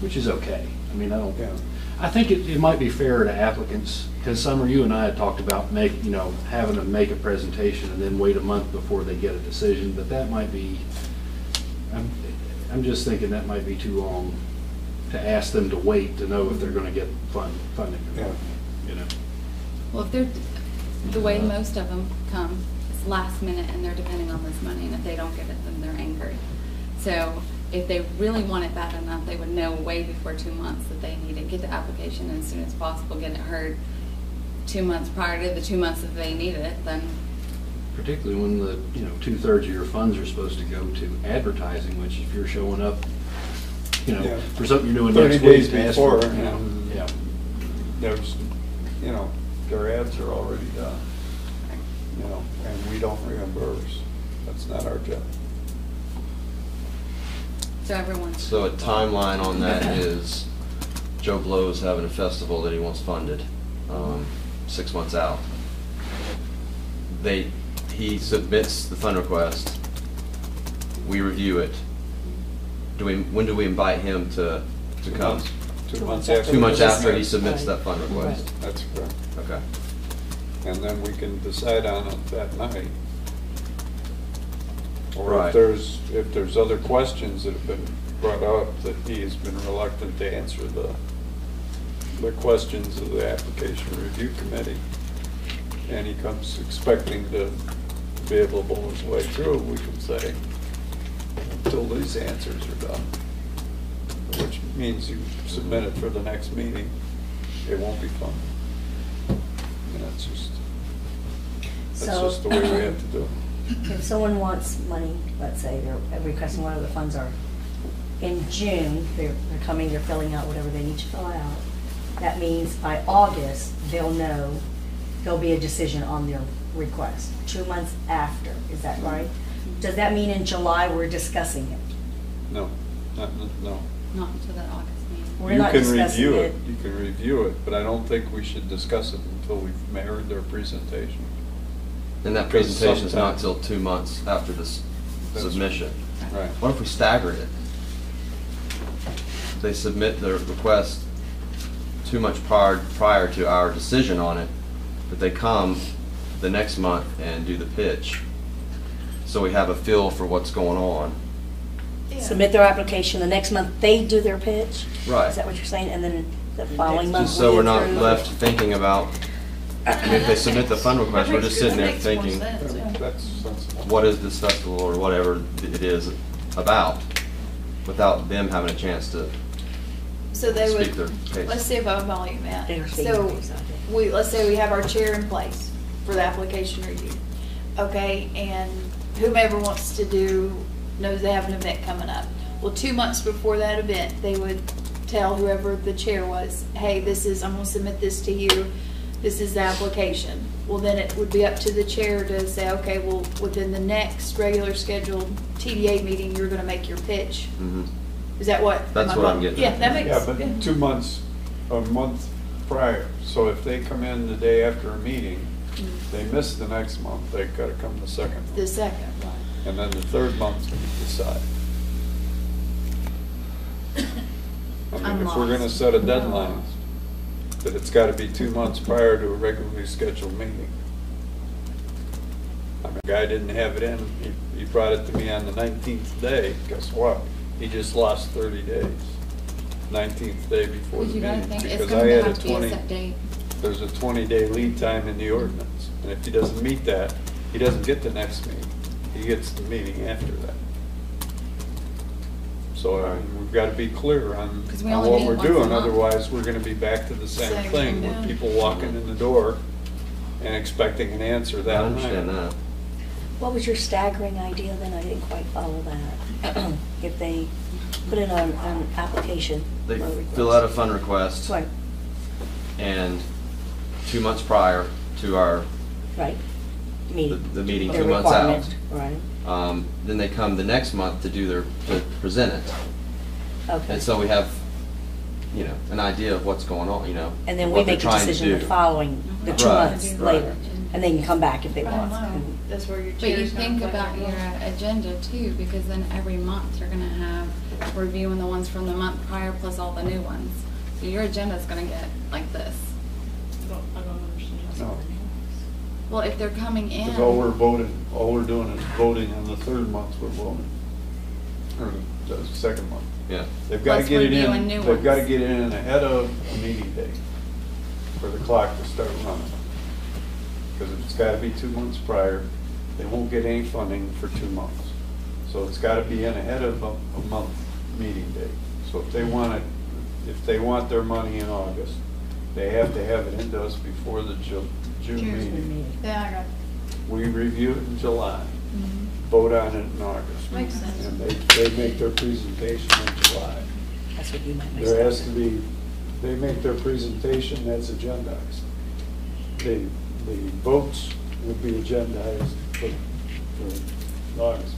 which is okay. I mean, I don't, Yeah. I think it, it might be fair to applicants, because Summer, you and I had talked about make, you know, having them make a presentation and then wait a month before they get a decision, but that might be, I'm, I'm just thinking that might be too long to ask them to wait to know if they're gonna get fund, funding or not, you know? Well, if they're, the way most of them come, it's last minute and they're depending on this money, and if they don't get it, then they're angry. So if they really want it bad enough, they would know way before two months that they need it, get the application as soon as possible, get it heard two months prior to the two months that they need it, then, Particularly when the, you know, two-thirds of your funds are supposed to go to advertising, which if you're showing up, you know, Yeah. for something you're doing Thirty next week. days to ask for- before, you know. Yeah. There's, you know, their ads are already done, you know, and we don't reimburse. That's not our job. so everyone's. So a timeline on that is Joe Blow's having a festival that he wants funded, um, six months out. They, he submits the fund request, we review it. Do we, when do we invite him to, to come? Two months after. Two months after he business. submits that fund request? That's correct. Okay. And then we can decide on it that night. Or Right. if there's, if there's other questions that have been brought up that he has been reluctant to answer the, the questions of the application review committee, and he comes expecting to be able to blow his way through, we can say, until these answers are done. Which means you submit it for the next meeting, it won't be funded. And that's just, that's So- just the way we have to do it. [clears throat] If someone wants money, let's say they're requesting whatever the funds are, in June, they're, they're coming, they're filling out whatever they need to fill out. That means by August, they'll know, there'll be a decision on their request, two months after, is that right? Does that mean in July, we're discussing it? No, not, no. Not until that August meeting. We're not You can discussing review it. You can review it, but I don't think we should discuss it until we've heard their presentation. And that Because presentation is not sometime- till two months after this That's- submission. Right. What if we staggered it? They submit their request too much prior, prior to our decision on it, but they come the next month and do the pitch. So we have a feel for what's going on. Submit their application, the next month, they do their pitch? Right. Is that what you're saying? And then the following month? Just so we we're not approve? left thinking about, I mean, if they submit the fund request, we're just sitting there That makes more thinking, sense. That's what is this festival or whatever it is about, without them having a chance to So they speak their would, case. let's see if I follow you, Matt. They were speaking So, their case, I we, let's say we have our chair in place for the application review. Okay, and whomever wants to do, knows they have an event coming up. Well, two months before that event, they would tell whoever the chair was, hey, this is, I'm gonna submit this to you, this is the application. Well, then it would be up to the chair to say, okay, well, within the next regular scheduled TDA meeting, you're gonna make your pitch. Mhm. Is that what? That's am I what I'm wrong? getting Yeah, at. that makes. Yeah, but two months, a month prior. So if they come in the day after a meeting, they miss the next month, they've got to come the second The second, right. And then the third month, we decide. I I'm mean, if we're gonna lost. set a deadline, that it's gotta be two months prior to a regularly scheduled meeting. I mean, guy didn't have it in, he, he brought it to me on the nineteenth day, guess what? He just lost thirty days, nineteenth day before the Because you meeting. think, it's because gonna I had have to be a 20 set date. There's a twenty-day lead time in the ordinance, and if he doesn't meet that, he doesn't get the next meeting. He gets the meeting after that. So uh, we've got to be clear on 'Cause we on only what meet we're once a doing, month. otherwise we're going to be back to the same Same, thing, yeah. with people walking in the door and expecting an answer I that night. that. What was your staggering idea then? I didn't quite follow that. [clears throat] If they put in an, an application. They for a fill out a request. fund request Right, and two months prior to our, right. Meeting. The- the meeting Their two months out. requirement, Right, um, then they come the next month to do their, to present it. okay. And so we have, you know, an idea of what's going on, you know. And then we what they're make a trying to decision the do. following, the two Right, months right. later. And they can come back if they I want. know. That's where your But you chair's gonna think play about a your role. uh, agenda too, because then every month you're gonna have reviewing the ones from the month prior plus all the new ones. So your agenda's gonna get like this. I don't, I don't understand. No. Well, if they're coming in. Because all we're voting, all we're doing is voting on the third month we're voting, or the second month. Yeah. They've got to Plus get it reviewing in, new they've got to ones. get it in ahead of a meeting day for the clock to start running. Because if it's got to be two months prior, they won't get any funding for two months. So it's got to be in ahead of a, a month meeting day. So if they want it, if they want their money in August, they have to have it into us before the Ju- June June meeting. Yeah, I got, We review it in July, mm-hmm. vote on it in August. Makes sense. And they, they make their presentation in July. That's what you meant. by There has to staggering. be, they make their presentation, that's agendized. The, the votes would be agendized for, for August.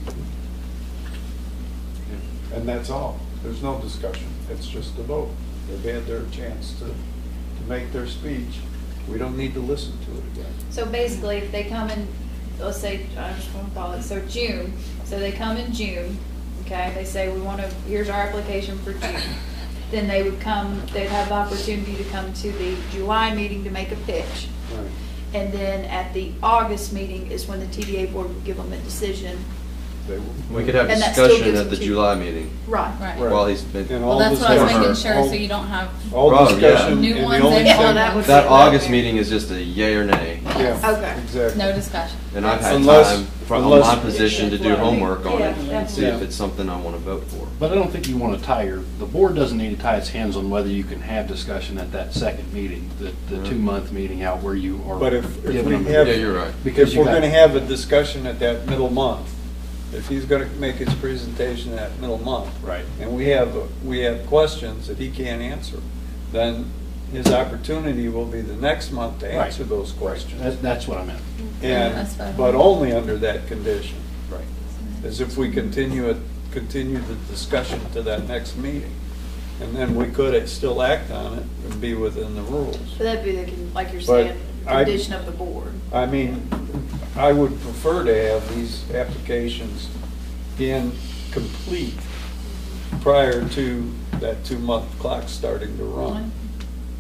And that's all. There's no discussion. It's just a vote. They've had their chance to, to make their speech. We don't need to listen to it again. so basically, if they come in, let's say, I just want to call it, so June, so they come in June, okay, they say, we want to, here's our application for June. Then they would come, they'd have the opportunity to come to the July meeting to make a pitch. Right. And then at the August meeting is when the TDA board would give them a decision. They will- We could have And that still discussion gives at them the two- July meeting Right. Right. Right. while he's been. And Well, all that's what I was discussion- making sure, so you don't have, All Oh, yeah. discussion, New and the ones only in Yeah, thing. that would That be- August meeting is just a yay or nay. Yeah, Okay. exactly. no discussion. And I've had Unless- time from unless- my position to do homework on it Yeah, and see if yeah. it's something I want to vote for. But I don't think you want to tie your, the board doesn't need to tie its hands on whether you can have discussion at that second meeting, the, the Mhm. two-month meeting out where you are. But if, if giving we them- have. Yeah, you're right. Because If you we're got- gonna have a discussion at that middle month, if he's gonna make his presentation at middle month. Right. And we have, we have questions that he can't answer, then his opportunity will be the next month to Right. answer those That, questions. that's what I meant. And, That's fine. but only under that condition, Right. as if we continue it, continue the discussion to that next meeting. And then we could still act on it and be within the rules. But that'd be the, con- like you're But saying, I- condition of the board. I mean, I would prefer to have these applications in complete prior to that two-month clock starting to run.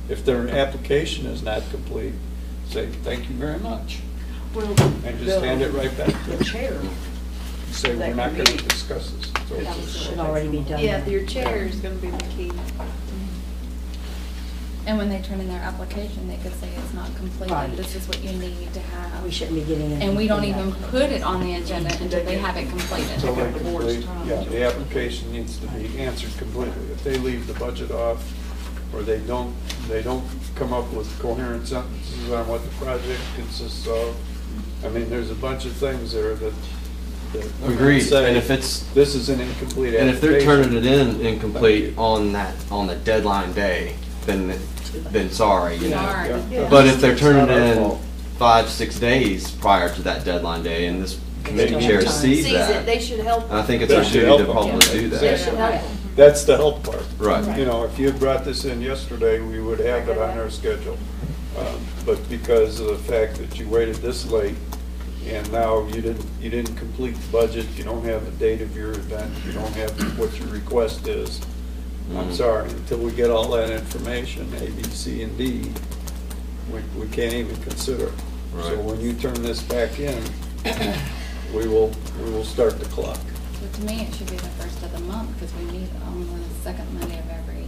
If their application is not complete, say, thank you very much, Well, and just hand it right back to The them. chair, Say, we're not gonna discuss this. It's over." Should already be done. Yeah, your chair is gonna be the key. And when they turn in their application, they could say it's not Right. completed, this is what you need to have. We shouldn't be getting into. And we don't even put it on the agenda until they have it completed. Until they the complete, yeah, the application needs to be answered completely. If they leave the budget off, or they don't, they don't come up with coherent sentences on what the project consists of, I mean, there's a bunch of things there that, that. Agreed, say, and if it's, This is an incomplete and if they're turning it in incomplete on that, on the deadline day, then, then sorry, you know. Sorry. Yeah, yeah. But if they're turning it in five, six days prior to that deadline day, and this committee chair sees Sees it, that, they should help. I think it's They our should duty help to them. probably do They that. should help. That's the help part. Right. You know, if you had brought this in yesterday, we would have it on our schedule. Um, But because of the fact that you waited this late, and now you didn't, you didn't complete the budget, you don't have the date of your event, you don't have what your request is, I'm sorry, until we get all that information, A, B, C, and D, we, we can't even consider it. So Right. when you turn this back in, we will, we will start the clock. So to me, it should be the first of the month, because we meet on the second Monday of every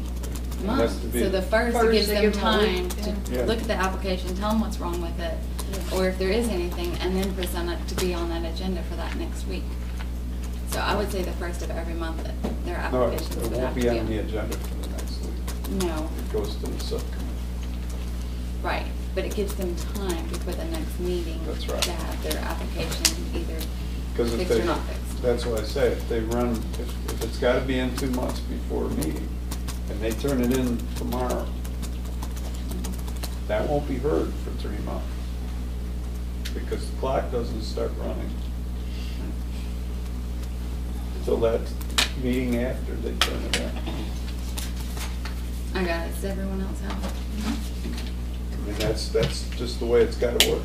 has month. be- So the first, First, gives they them give them a time week, to yeah. look at the application, tell them what's wrong with it, or if there is anything, and then present it to be on that agenda for that next week. So I would say the first of every month that their No, it applications it would have won't to be on the agenda for the next week. No, It goes to the subcommittee. right, but it gives them time before the next meeting. That's right. To have their application either Because if fixed they, or not fixed. that's why I say, if they run, if, if it's gotta be in two months before a meeting, and they turn it in tomorrow, that won't be heard for three months. Because the clock doesn't start running. Until that meeting after they turn it in. I got it, does everyone else have it? I mean, that's, that's just the way it's gotta work.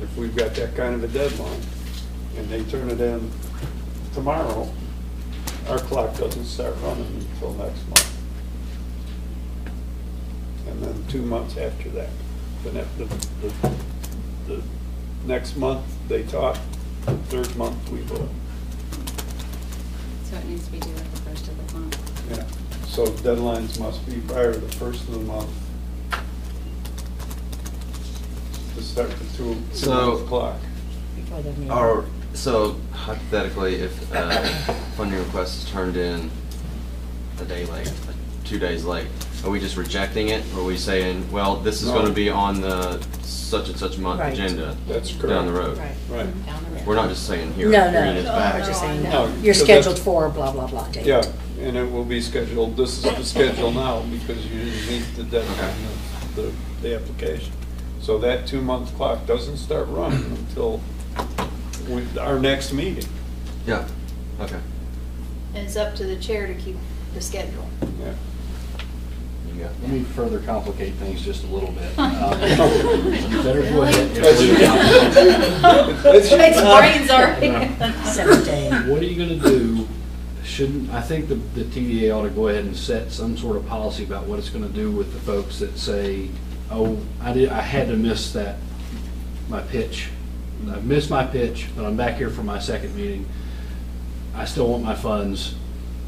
If we've got that kind of a deadline, and they turn it in tomorrow, our clock doesn't start running until next month. And then two months after that, then the, the, the next month, they talk, the third month, we vote. So it needs to be due at the first of the month. Yeah, so deadlines must be prior to the first of the month to start the two, two So- month clock. Before the meeting. Or, so hypothetically, if uh, funding request is turned in a day late, two days late, are we just rejecting it? Or are we saying, well, this is No. gonna be on the such and such month Right. agenda That's down the correct. road? Right. Right. Down the road. We're not just saying here, No, here no, it is no, back. we're just saying, No, you're because scheduled for blah, blah, blah date. Yeah, and it will be scheduled, this is the schedule now because you didn't meet the deadline of the, the application. So that two-month clock doesn't start running until we, our next meeting. Yeah, okay. And it's up to the chair to keep the schedule. Yeah. You got Let me further complicate things just a little bit. Huh. Uh, You better go ahead. Its brains are. Seven days. What are you gonna do? Shouldn't, I think the, the TDA ought to go ahead and set some sort of policy about what it's gonna do with the folks that say, oh, I did, I had to miss that, my pitch. I missed my pitch, but I'm back here for my second meeting. I still want my funds.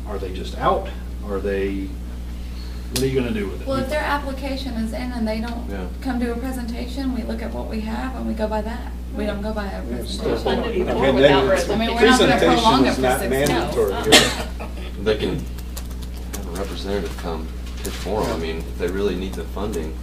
Are they just out? Are they, what are you gonna do with it? Well, if their application is in and they don't Yeah. come to a presentation, we look at what we have and we go by that. We don't go by a presentation. Funded I before mean, without then I mean, we're not gonna prolong Presentation it is for not six mandatory months. here. Uh-uh. They can have a representative come pitch for them. I mean, if they really need the funding.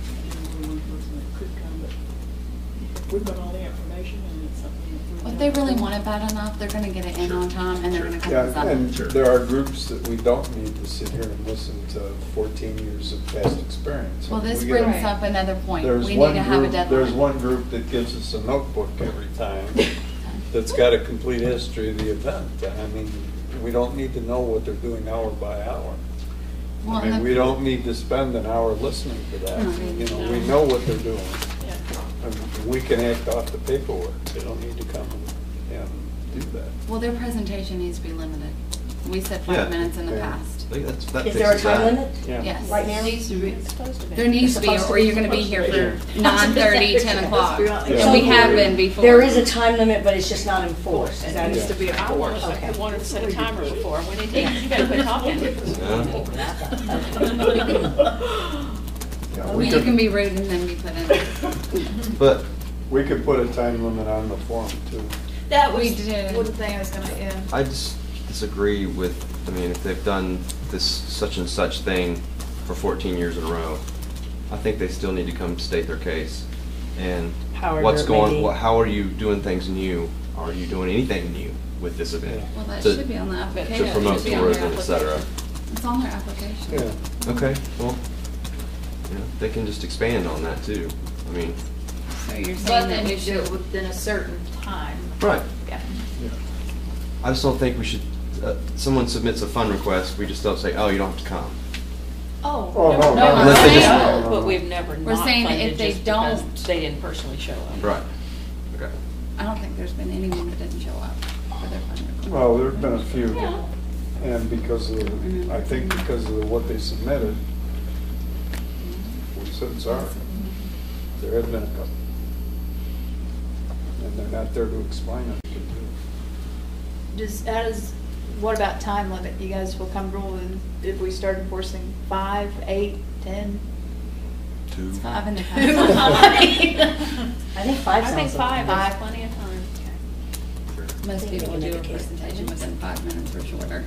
Only one person that could come, but if we've got all the information and it's something that we. If they really want it bad enough, they're gonna get it in on time and they're gonna come Yeah, present. and Sure. there are groups that we don't need to sit here and listen to fourteen years of past experience. Well, this We get- brings up another point. There's We one need to have a group- There's one group that gives us a notebook every time [laughs] that's got a complete history of the event. I mean, we don't need to know what they're doing hour by hour. Well, I and mean, the- we don't need to spend an hour listening to that. No. You know, we know what they're doing. Yeah. And we can act off the paperwork. They don't need to come and, and do that. Well, their presentation needs to be limited. We said Yeah. five minutes in the Yeah. past. I think that's, that Is there a fixes that. time limit? Yeah. Yes. Right now? Needs to be. It's supposed to be. There needs to be, or you're gonna be here for [laughs] nine thirty, ten o'clock. And we have been before. There is a time limit, but it's just not enforced. Is That that needs to be it? a force. Okay. I wanted to set a timer before. We need to, you better quit talking. Yeah. [laughs] [laughs] Yeah, Well, we You could- can be rude and then be put in. [laughs] But [laughs] We could put a time limit on the form too. That was We did. one thing I was gonna, yeah. I just disagree with, I mean, if they've done this such and such thing for 14 years in a row, I think they still need to come state their case. And However what's it may going, be. wha- how are you doing things new? Are you doing anything new with this event? Well, that To- should be on the application. To It promote be on their tourism, et cetera. application. It's on their application. Yeah. Okay, well, you know, they can just expand on that too. I mean, So you're But saying then that we we do it should, within a certain time. right. Yeah. I just don't think we should, uh, someone submits a fund request, we just don't say, oh, you don't have to come. Oh. Oh, no, No, no. Unless they just- no, no, But we've never We're not saying funded if they just don't- they didn't personally show up. Right. Okay. I don't think there's been anyone that didn't show up for their fund request. Well, there've been a few, and because of, I think because of what they submitted, we said sorry. There have been a couple. And they're not there to explain it. Does, how does, what about time limit? You guys feel comfortable with if we start enforcing five, eight, ten? Two. It's five in the [laughs] Two? I think five I sounds. think five Five. is plenty of time. Most people they do a make a case. presentation within five minutes or shorter.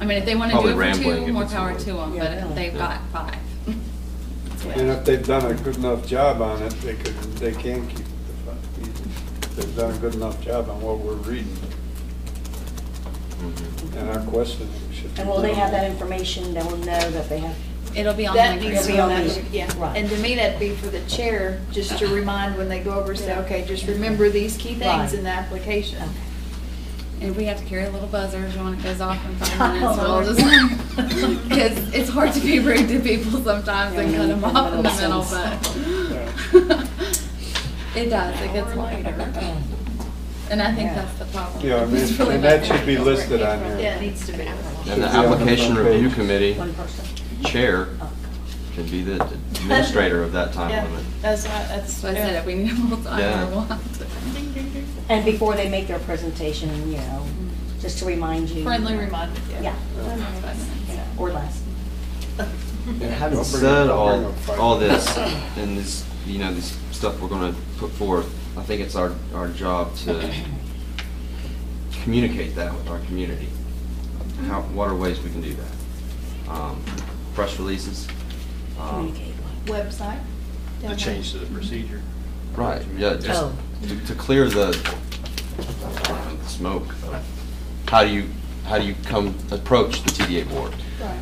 I mean, if they wanna Probably do it for rambling two, if more it's power to them, Yeah, but really. they've got five. And if they've done a good enough job on it, they could, they can keep the fund easy. If They've done a good enough job on what we're reading, Mhm. and our questioning should be. And will they have that done. information, they will know that they have, It'll be on That the needs to be be on on the- yeah. right. And to me, that'd be for the chair, just to remind when they go over, say, okay, just remember these key things Right. in the application. And we have to carry a little buzzer so when it goes off in Oh, five minutes, we'll [laughs] oh, just, because [laughs] it's hard to be rude to people sometimes and cut them off in the middle, but [laughs] it does, it gets later. And I think Yeah. that's the problem. Yeah, I mean, It's really and that should be listed on different. here. Yeah, it needs to be. And the be the application review committee one chair Oh. can be the administrator of that time Yeah, limit. that's, what- that's. So I said, if we need a little time, Yeah. we'll have to. And before they make their presentation, you know, just to remind you. Friendly reminder, yeah. Yeah, Five minutes. or less. And having said all, don't bring up five all this, and this, you know, this stuff we're gonna put forth, I think it's our, our job to communicate that with our community. How, what are ways we can do that? Um, Press releases. um, Communicate. Website. The change to the procedure. Right, yeah, just Oh. To- to clear the smoke. How do you, how do you come, approach the TDA board?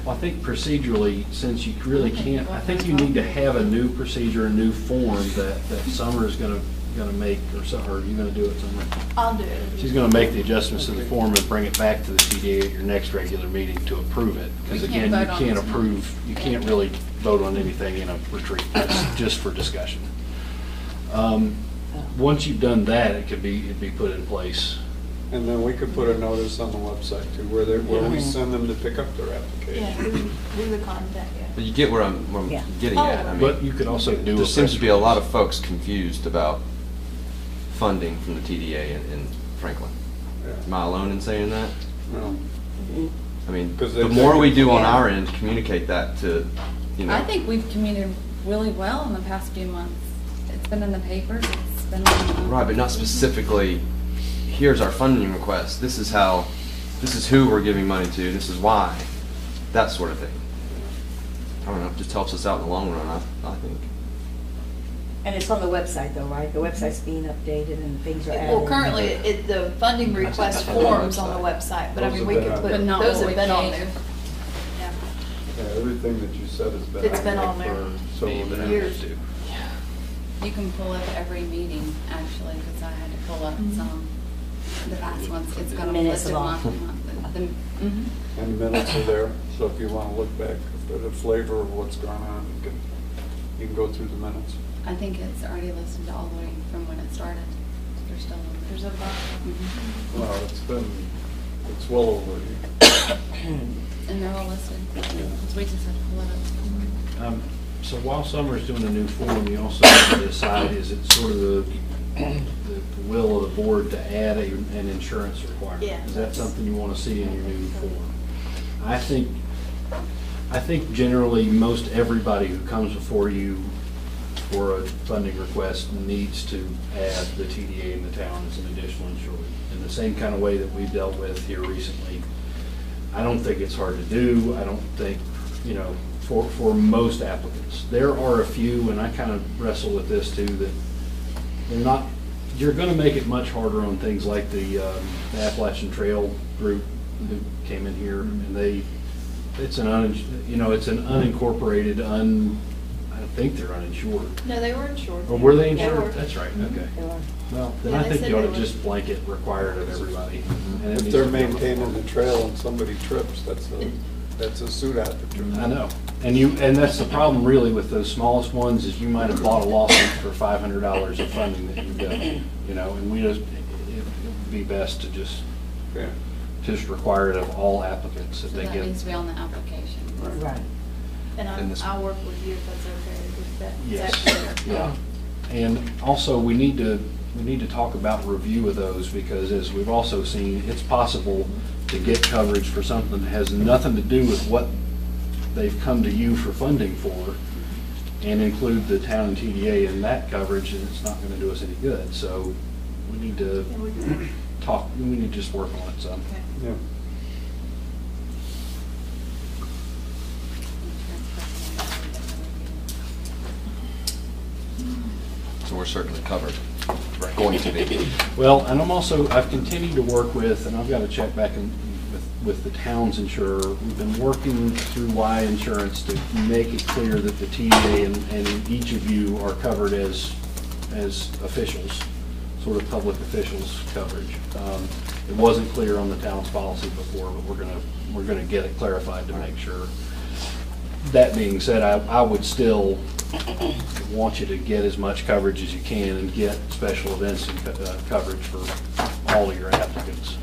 Well, I think procedurally, since you really can't, I think you need to have a new procedure, a new form that, that Summer is gonna, gonna make, or so, or you're gonna do it, Summer? I'll do it. She's gonna make the adjustments to the form and bring it back to the TDA at your next regular meeting to approve it. Because We can't again, you vote on can't this now. approve, you can't really vote on anything in a retreat. That's [coughs] just for discussion. Um, Once you've done that, it could be, it'd be put in place. And then we could put a notice on the website too, where they, where we Yeah. send them to pick up their Yeah, application. who, who the contact, But you get where I'm, where Yeah. I'm getting at. Oh. I mean, But you could also do. a There seems to be a lot of release. folks confused about funding from the TDA in, in Franklin. Am I alone in saying that? No. I mean, 'Cause they the more we do on Yeah. our end, communicate that to, you know. I think we've communicated really well in the past few months. It's been in the papers, it's been on. Right, but not specifically, here's our funding request, this is how, this is who we're giving money to, this is why, that sort of thing. I don't know, it just helps us out in the long run, I, I think. And it's on the website though, right? The website's being updated and things are added. Well, currently, it, the funding request forms on the website, but I mean, we could put, But not those what have we been on paid. there. Yeah. Yeah, everything that you said has been. It's been on there. for several But I years. Have to. You can pull up every meeting, actually, because I had to pull up Mhm. some, the past ones, it's got them Minutes listed of all. month to month. The- mhm. And the minutes are there, so if you want to look back at the flavor of what's going on, you can, you can go through the minutes. I think it's already listed all the way from when it started. They're still on there. There's a bunch. Mhm. Well, it's been, it's well over a year. And they're all listed, because we just had to pull it up. Um, So while Summer's doing a new form, you also have to decide, is it sort of the, the will of the board to add a, an insurance requirement? Yeah. Is that something you want to see in your new form? I think, I think generally, most everybody who comes before you for a funding request needs to add the TDA in the town as an additional insurance. In the same kind of way that we've dealt with here recently. I don't think it's hard to do. I don't think, you know, for, for most applicants. There are a few, and I kind of wrestle with this too, that they're not, you're going to make it much harder on things like the um, the Appalachian Trail group who came in here, mm-hmm. and they, it's an, un you know, it's an unincorporated, un, I think they're uninsured. No, they were insured. Or were they They insured? were. That's right, okay. Mm-hmm. They were. Well, then Yeah, I they think said you ought they to were. just blanket require it of everybody. Mm-hmm. and it If needs they're to be maintaining the trail and somebody trips, that's a, that's a suit out for tripping. I know. And you, and that's the problem really with those smallest ones, is you might have bought a lawsuit for five hundred dollars of funding that you've done, you know, and we just, it it would be best to just, Yeah. just require it of all applicants if So they that get. needs to be on the application. Right. And I, And this- I'll work with you if that's okay with that. Yes, That's clear. yeah. And also, we need to, we need to talk about review of those, because as we've also seen, it's possible to get coverage for something that has nothing to do with what they've come to you for funding for, and include the town and TDA in that coverage, and it's not gonna do us any good, so we need to, And we talk, we need to just work on it, so. Okay. Yeah. So we're certainly covered, going to be. Well, and I'm also, I've continued to work with, and I've got to check back in with, with the town's insurer. We've been working through Y Insurance to make it clear that the TA and, and each of you are covered as, as officials, sort of public officials coverage. Um, It wasn't clear on the town's policy before, but we're gonna, we're gonna get it clarified to make sure. That being said, I, I would still want you to get as much coverage as you can and get special events and co- uh, coverage for all of your applicants.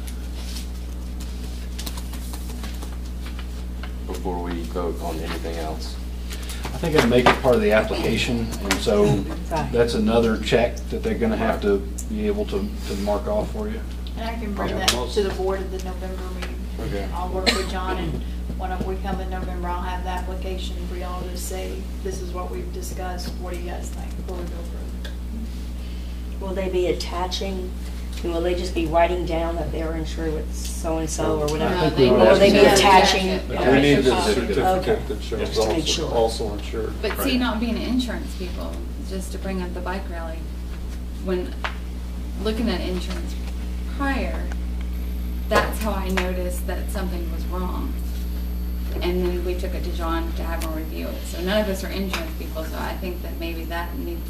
Before we vote on anything else. I think I'd make it part of the application, and so Right. that's another check that they're gonna have to be able to, to mark off for you. And I can bring Yeah, that most- to the board at the November meeting. Okay. I'll work with John and when we come in November, I'll have the application for y'all to say, this is what we've discussed, what do you guys think before we go further? Will they be attaching, and will they just be writing down that they're insured with so-and-so or I whatever? think we No, would Or will they be check. attaching? But We need the Okay. certificate that shows Just to make also, sure. also insured. But see, not being insurance people, just to bring up the bike rally, when looking at insurance prior, that's how I noticed that something was wrong. And then we took it to John to have him review it. So none of us are insurance people, so I think that maybe that needs,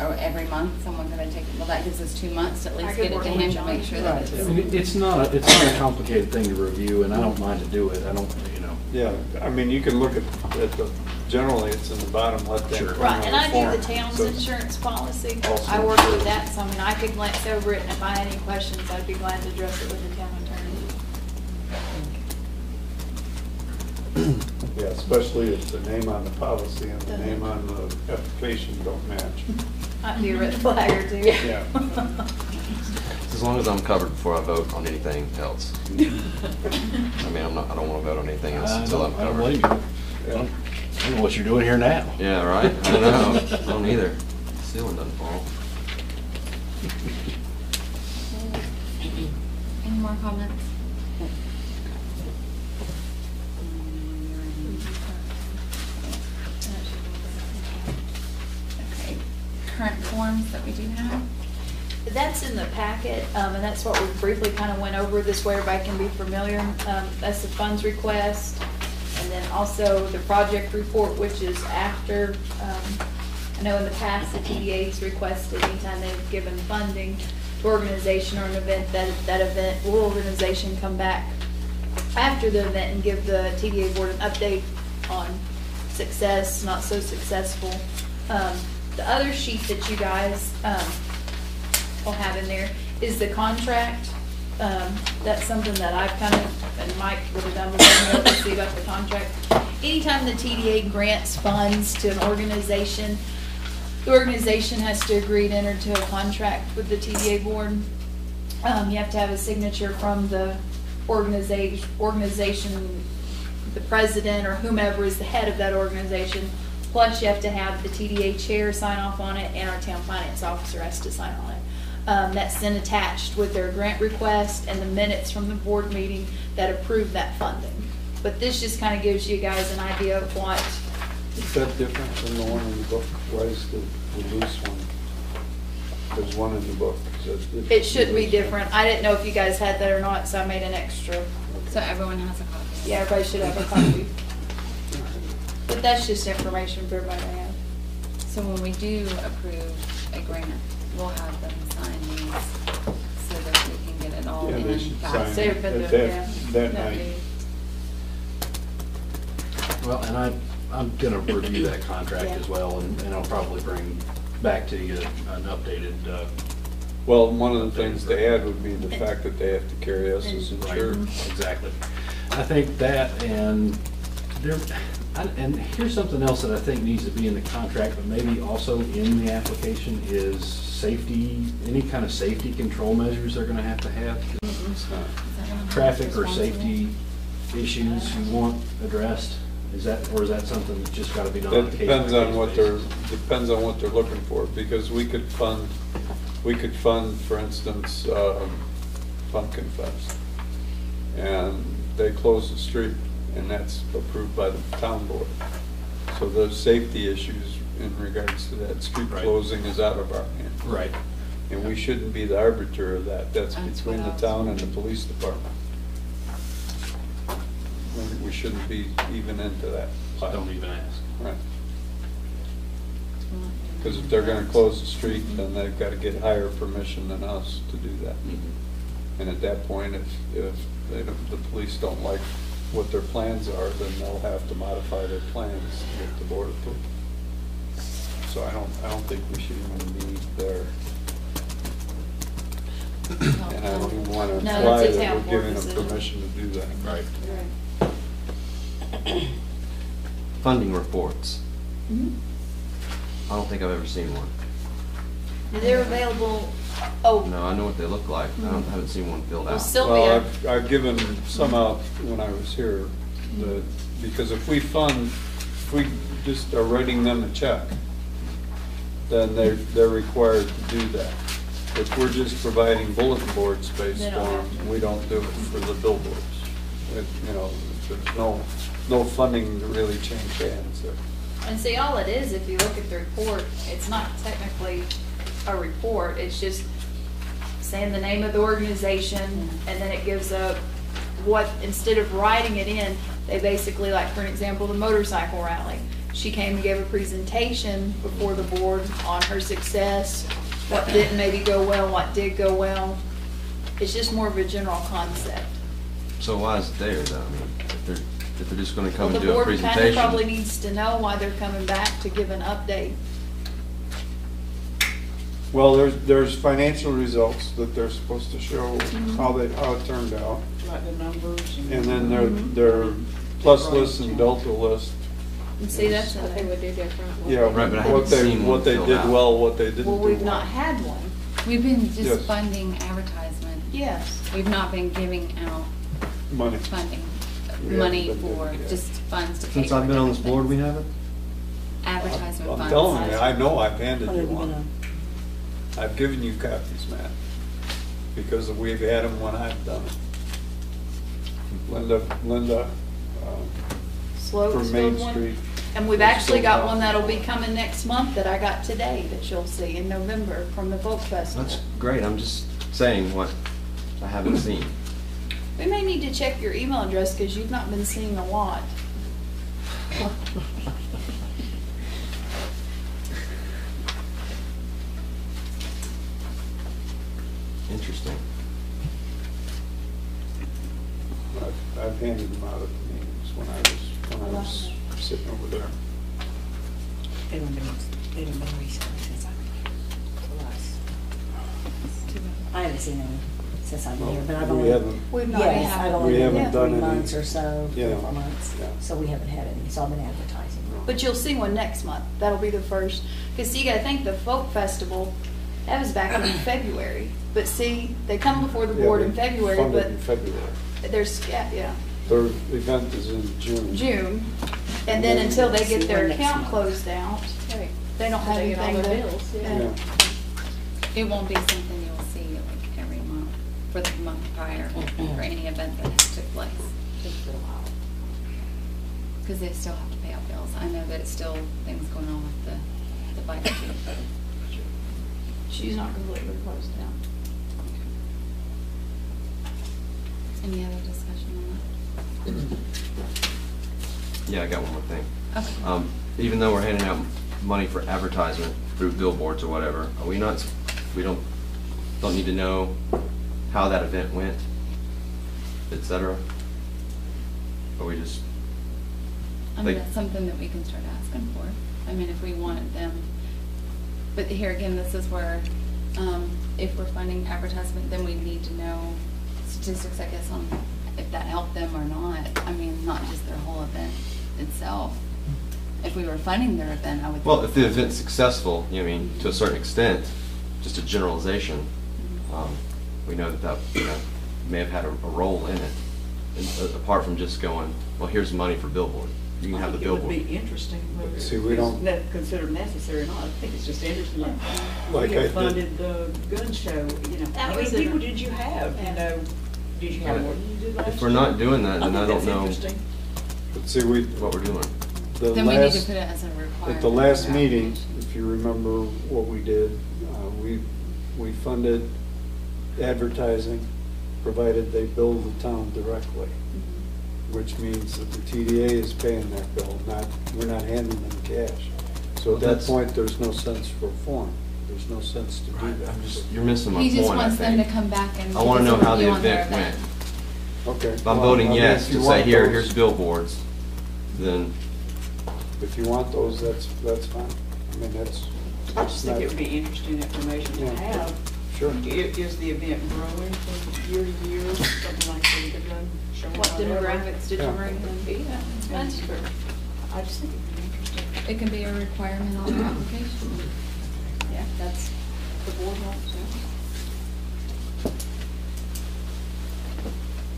or every month, someone gonna take, well, that gives us two months to at I least could get it work to with him to John. make sure that Right. I it's. mean, it- it's not, a it's not a complicated thing to review, and I don't mind to do it. I don't, you know. Yeah, I mean, you can look at, at the, generally, it's in the bottom left-hand Sure. corner. Right, of and I form. do the town's So- insurance policy. Also I work with that, so I mean, I could glance over it and if I had any questions, I'd be glad to address it with the town Yeah, especially if the name on the policy and the name on the application don't match. Might be a red flag or two. Yeah. As long as I'm covered before I vote on anything else. [laughs] I mean, I'm not, I don't want to vote on anything else I until I'm don't I don't blame covered. you. I don't I don't know what you're doing here now. Yeah, right? I don't know. [laughs] I don't either. Ceiling doesn't fall. Any more comments? Current forms that we do have? That's in the packet, um, and that's what we briefly kind of went over this way everybody can be familiar. Um, that's the funds request. And then also the project report, which is after, um, I know in the past, the TDA's requested anytime they've given funding to organization or an event, that, that event, will organization come back after the event and give the TDA board an update on success, not so successful. Um, the other sheet that you guys, um, will have in there is the contract. Um, that's something that I've kind of, and Mike would have done before me, to see about the contract. Anytime the TDA grants funds to an organization, the organization has to agree to enter into a contract with the TDA board. Um, you have to have a signature from the organization, organization, the president or whomever is the head of that organization. Plus, you have to have the TDA chair sign off on it and our town finance officer has to sign on it. Um, that's then attached with their grant request and the minutes from the board meeting that approve that funding. But this just kind of gives you guys an idea of what, Is that different than the one in the book? Why is the, the loose one? There's one in the book. Is that- it should be different. I didn't know if you guys had that or not, so I made an extra. So everyone has a copy? Yeah, everybody should have a copy. But that's just information for everybody to have. So when we do approve a grant, we'll have them sign these so that we can get it all Yeah, in they should fast. sign it at that, that that night. Well, and I, I'm gonna review that contract as well, and, and I'll probably bring back to you an updated, uh, Well, one of the things to add would be the fact that they have to carry us as insured. Mm-hmm. Exactly. I think that and there, I- and here's something else that I think needs to be in the contract, but maybe also in the application is safety, any kind of safety control measures they're gonna have to have. Is that one Traffic or safety issues you want addressed? Is that, or is that something that's just gotta be done on a That case depends on what they're, basis? depends on what they're looking for, because we could fund, we could fund, for instance, um, Pumpkin Fest. And they close the street, and that's approved by the town board. So those safety issues in regards to that street Right. closing is out of our hands. Right. And we shouldn't be the arbiter of that. That's That's between what the was town and the police department. We- We shouldn't be even into that. pile. Don't even ask. Right. Because if they're gonna close the street, mm-hmm. then they've gotta get higher permission than us to do that. Mm-hmm. And at that point, if, if they don't, the police don't like what their plans are, then they'll have to modify their plans to get the board approved. So I don't, I don't think we should even be there. And I don't even wanna No, imply a that town we're board giving them decision. permission to do that. Right. [coughs] Funding reports. Mhm. I don't think I've ever seen one. They're available, oh, No, I know what they look like. I don't, haven't seen one filled Well, out. still- Well, Sylvia. I've, I've given some out when I was here, the, because if we fund, if we just are writing them a check, then they're, they're required to do that. If we're just providing bulletin board space They for don't them, have to. we don't do it for the billboards. It- You know, there's no, no funding to really change hands there. and see, all it is, if you look at the report, it's not technically a report, it's just saying the name of the organization, and then it gives up what, instead of writing it in, they basically, like, for an example, the motorcycle rally. She came and gave a presentation before the board on her success, what didn't maybe go well, what did go well. It's just more of a general concept. So why is it there though? I mean, if they're, if they're just gonna Well, come the and do a board kind of presentation. probably needs to know why they're coming back to give an update. Well, there's, there's financial results that they're supposed to show Mm-hmm. how they, how it turned out. Like the numbers and. And then their, their plus list and delta list. And see, that's What they would do different. Yeah, Right, but I what haven't they, seen one what they filled did out. well, what they didn't do Well, well. we've not had one. We've been Yes. just funding advertisement. Yes. We've not been giving out Money. funding, We money haven't been for doing it. just funds to pay Since for I've been on this different board, we things. haven't? Advertisement funds. I'm telling you, I know I've handed you one. Gonna- I've given you copies, Matt, because we've had them when I've done it. Linda, Linda, um, Slopes from Main one. Street. And we've actually got one that'll be coming next month that I got today that you'll see in November from the Folk Festival. That's great. I'm just saying what I haven't [clears throat] seen. We may need to check your email address because you've not been seeing a lot. [laughs] Interesting. I've, I've handed them out at the meetings when I was, when I was sitting over there. They haven't been, they haven't been recently since I've been here. To us. I haven't seen any since I've been here, but I've We only. haven't- We've not Yes, had I've one. only We been haven't here done three any- months or so, three Yeah. four months. Yeah. So we haven't had any, so I've been advertising. But you'll see one next month. That'll be the first. Because you gotta think the Folk Festival, that was back in [clears throat] February. But see, they come before the board they in February, funded but in February. there's, yeah, yeah, Their event is in June. June. And then until they get their account month. closed out, Right. they don't have They get all anything their bills, yeah. yeah. Yeah. It won't be something you'll see like every month for the month prior for any event that has took place. Because they still have to pay out bills. I know that it's still things going on with the, the bike too. She's not completely closed down. Any other discussion on that? [clears throat] Yeah, I got one more thing. that? Okay. Um, even though we're handing out money for advertisement through billboards or whatever, are we not, we don't, don't need to know how that event went, et cetera? Or we just, I mean, Like- that's something that we can start asking for. I mean, if we wanted them. But here again, this is where, um, if we're funding advertisement, then we need to know statistics, I guess, on if that helped them or not. I mean, not just their whole event itself. If we were funding their event, I would. well, if the event's successful, you know, I mean, to a certain extent, just a generalization, um, we know that that, you know, may have had a, a role in it. And, uh, Apart from just going, well, here's money for billboard. You can have the I think It would billboard. be interesting whether See, we it's don't- ne- considered necessary or not. I think it's just interesting. Like, Like we I have did- funded the gun show, you know. That How many was a- people did you have, you Yeah. know? Did you have more than you did last year? If we're not doing that, then I don't that's know interesting. But see, we, what we're doing. the Then we need to last, put it as a requirement. at the last for meeting, application. if you remember what we did, uh, we, we funded advertising, provided they bill the town directly. Which means that the TDA is paying that bill, not, we're not handing them cash. So Well, at that that's- point, there's no sense for form. There's no sense to do that. I'm just, you're missing my He point, just I wants them to think. come back and. I wanna give us know a how the review on their event went. Okay. If I'm well, voting I mean, yes if you to say, want here, those- here's billboards, then, If you want those, that's, that's fine. I mean, that's. I just think it would be interesting information to Yeah. have. Sure. I- Is the event growing from year to year, something like the gun show? What demographics did you Yeah. bring in? Yeah, That's true. I just think it'd be interesting. It can be a requirement on the application. Yeah, that's the board wants, yeah.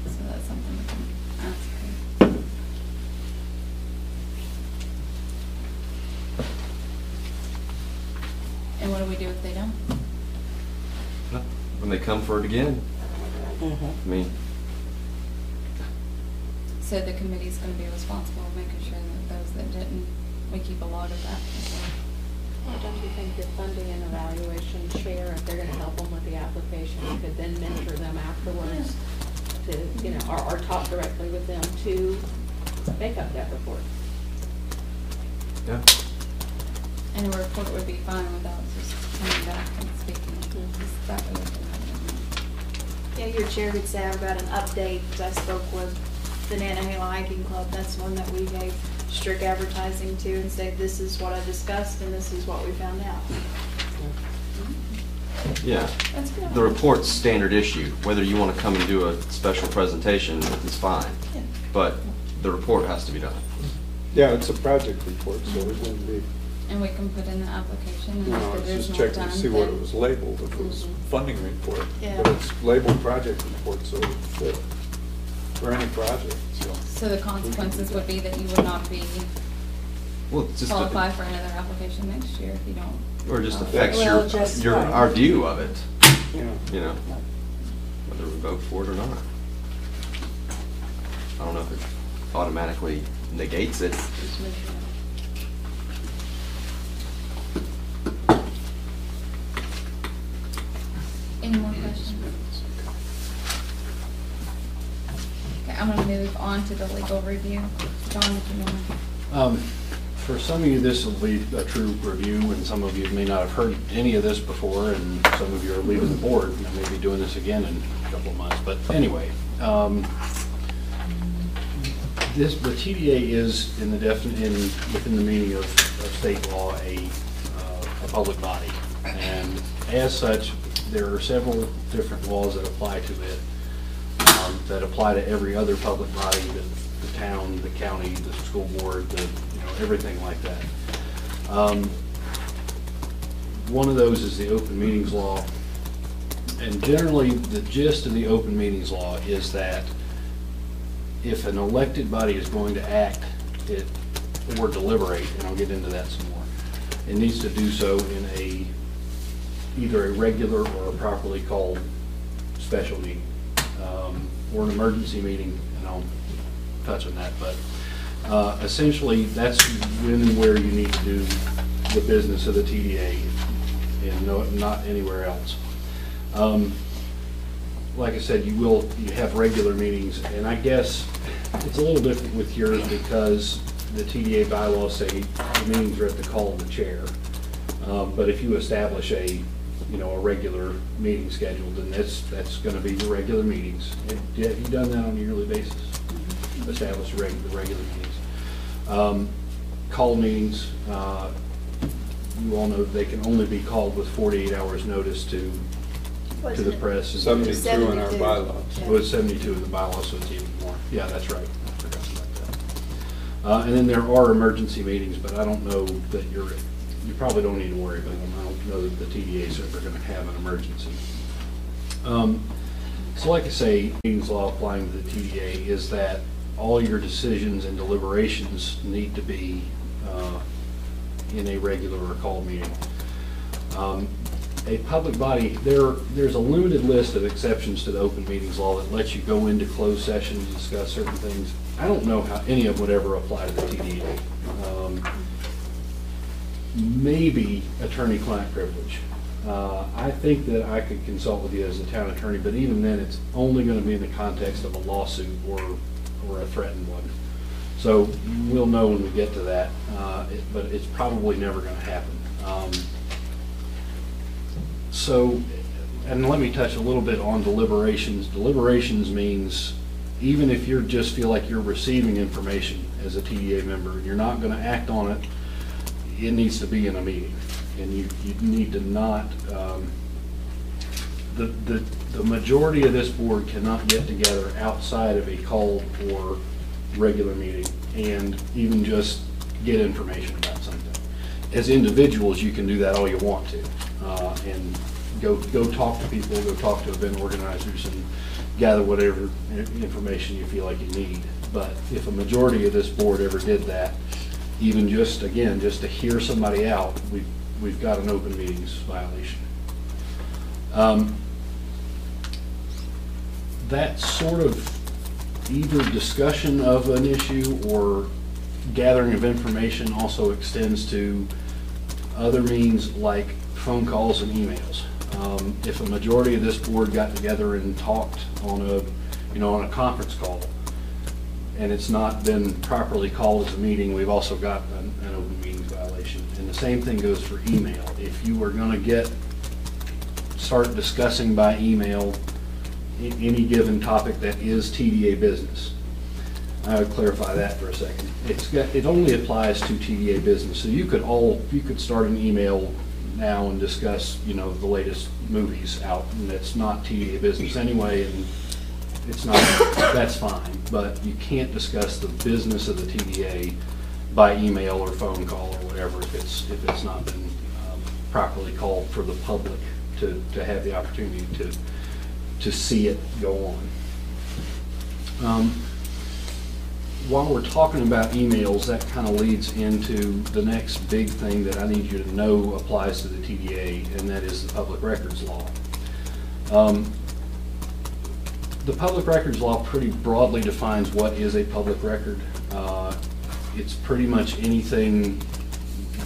So that's something we can ask her. And what do we do if they don't? when they come for it again, Mhm. I mean, So the committee's gonna be responsible of making sure that those that didn't, we keep a log of that as well. Well, don't you think your funding and evaluation chair, if they're gonna help them with the application, you could then mentor them afterwards to, you know, or, or talk directly with them to make up that report? yeah. And a report would be fine without just coming back and speaking. Just That way we can have Yeah, your chair could say, I've got an update, 'cause I spoke with the Nantahala Hiking Club, that's one that we gave strict advertising to and say, this is what I discussed and this is what we found out. Yeah. That's good. The report's standard issue, whether you want to come and do a special presentation is fine, Yeah. but the report has to be done. Yeah, it's a project report, so it wouldn't be, And we can put in the application and you know, if it's there is just more checking time, to see what it was labeled, if it was Mhm. funding report. Yeah. But it's labeled project report, so it fit for any project, so. So the consequences would be that you would not be Well, it's just, qualify for another application next year if you don't. or just follow. affects Well, your, just your, right. our view of it, Yeah. you know, whether we vote for it or not. I don't know if it automatically negates it. Just mention it. Any more questions? Okay, I'm gonna move on to the legal review. John, if you wanna. Um, For some of you, this will be a true review, and some of you may not have heard any of this before, and some of you are leaving the board, and may be doing this again in a couple of months, but anyway. um, This, the TDA is in the defin, in, within the meaning of, of state law, a, uh, a public body. And as such, there are several different laws that apply to it, that apply to every other public body, the, the town, the county, the school board, the, you know, everything like that. Um, One of those is the open meetings law. And generally, the gist of the open meetings law is that if an elected body is going to act, it, or deliberate, and I'll get into that some more, it needs to do so in a, either a regular or a properly called special meeting, um, or an emergency meeting, and I'll touch on that, but uh, essentially, that's when and where you need to do the business of the TDA, and no, not anywhere else. Um, Like I said, you will, you have regular meetings, and I guess it's a little different with yours because the TDA bylaws say the meetings are at the call of the chair. Um, But if you establish a, you know, a regular meeting schedule, then that's, that's gonna be your regular meetings. Have you have you done that on a yearly basis? Establish reg, the regular meetings. Um, Call meetings, uh, you all know they can only be called with forty-eight hours' notice to, to the Wasn't it? press. and- Seventy-two in our 72. bylaws. Yeah. it was seventy-two in the bylaws, so it's even more. Yeah, that's right. I forgot about that. Uh, and then there are emergency meetings, but I don't know that you're, you probably don't need to worry about them. I don't know that the TDA's ever gonna have an emergency. Um, so like I say, meetings law applying to the TDA is that all your decisions and deliberations need to be uh, in a regular or called meeting. Um, A public body, there, there's a limited list of exceptions to the open meetings law that lets you go into closed session to discuss certain things. I don't know how any of them would ever apply to the TDA. Um, Maybe attorney-client privilege. Uh, I think that I could consult with you as a town attorney, but even then, it's only gonna be in the context of a lawsuit or, or a threatened one. So we'll know when we get to that, uh, it- but it's probably never gonna happen. Um, So, and let me touch a little bit on deliberations. Deliberations means even if you just feel like you're receiving information as a TDA member, you're not gonna act on it, it needs to be in a meeting. And you, you need to not, um, the, the, the majority of this board cannot get together outside of a call or regular meeting and even just get information about something. As individuals, you can do that all you want to, uh, and go, go talk to people, go talk to event organizers and gather whatever information you feel like you need. But if a majority of this board ever did that, even just, again, just to hear somebody out, we've, we've got an open meetings violation. Um, That sort of either discussion of an issue or gathering of information also extends to other means like phone calls and emails. Um, If a majority of this board got together and talked on a, you know, on a conference call, and it's not been properly called as a meeting, we've also got an, an open meetings violation. And the same thing goes for email. If you are gonna get, start discussing by email any given topic that is TDA business, I would clarify that for a second. It's got, it only applies to TDA business, so you could all, you could start an email now and discuss, you know, the latest movies out, and it's not TDA business anyway, and it's not, that's fine, but you can't discuss the business of the TDA by email or phone call or whatever if it's, if it's not been um, properly called for the public to, to have the opportunity to, to see it go on. Um, While we're talking about emails, that kind of leads into the next big thing that I need you to know applies to the TDA, and that is the public records law. Um, the public records law pretty broadly defines what is a public record. Uh, It's pretty much anything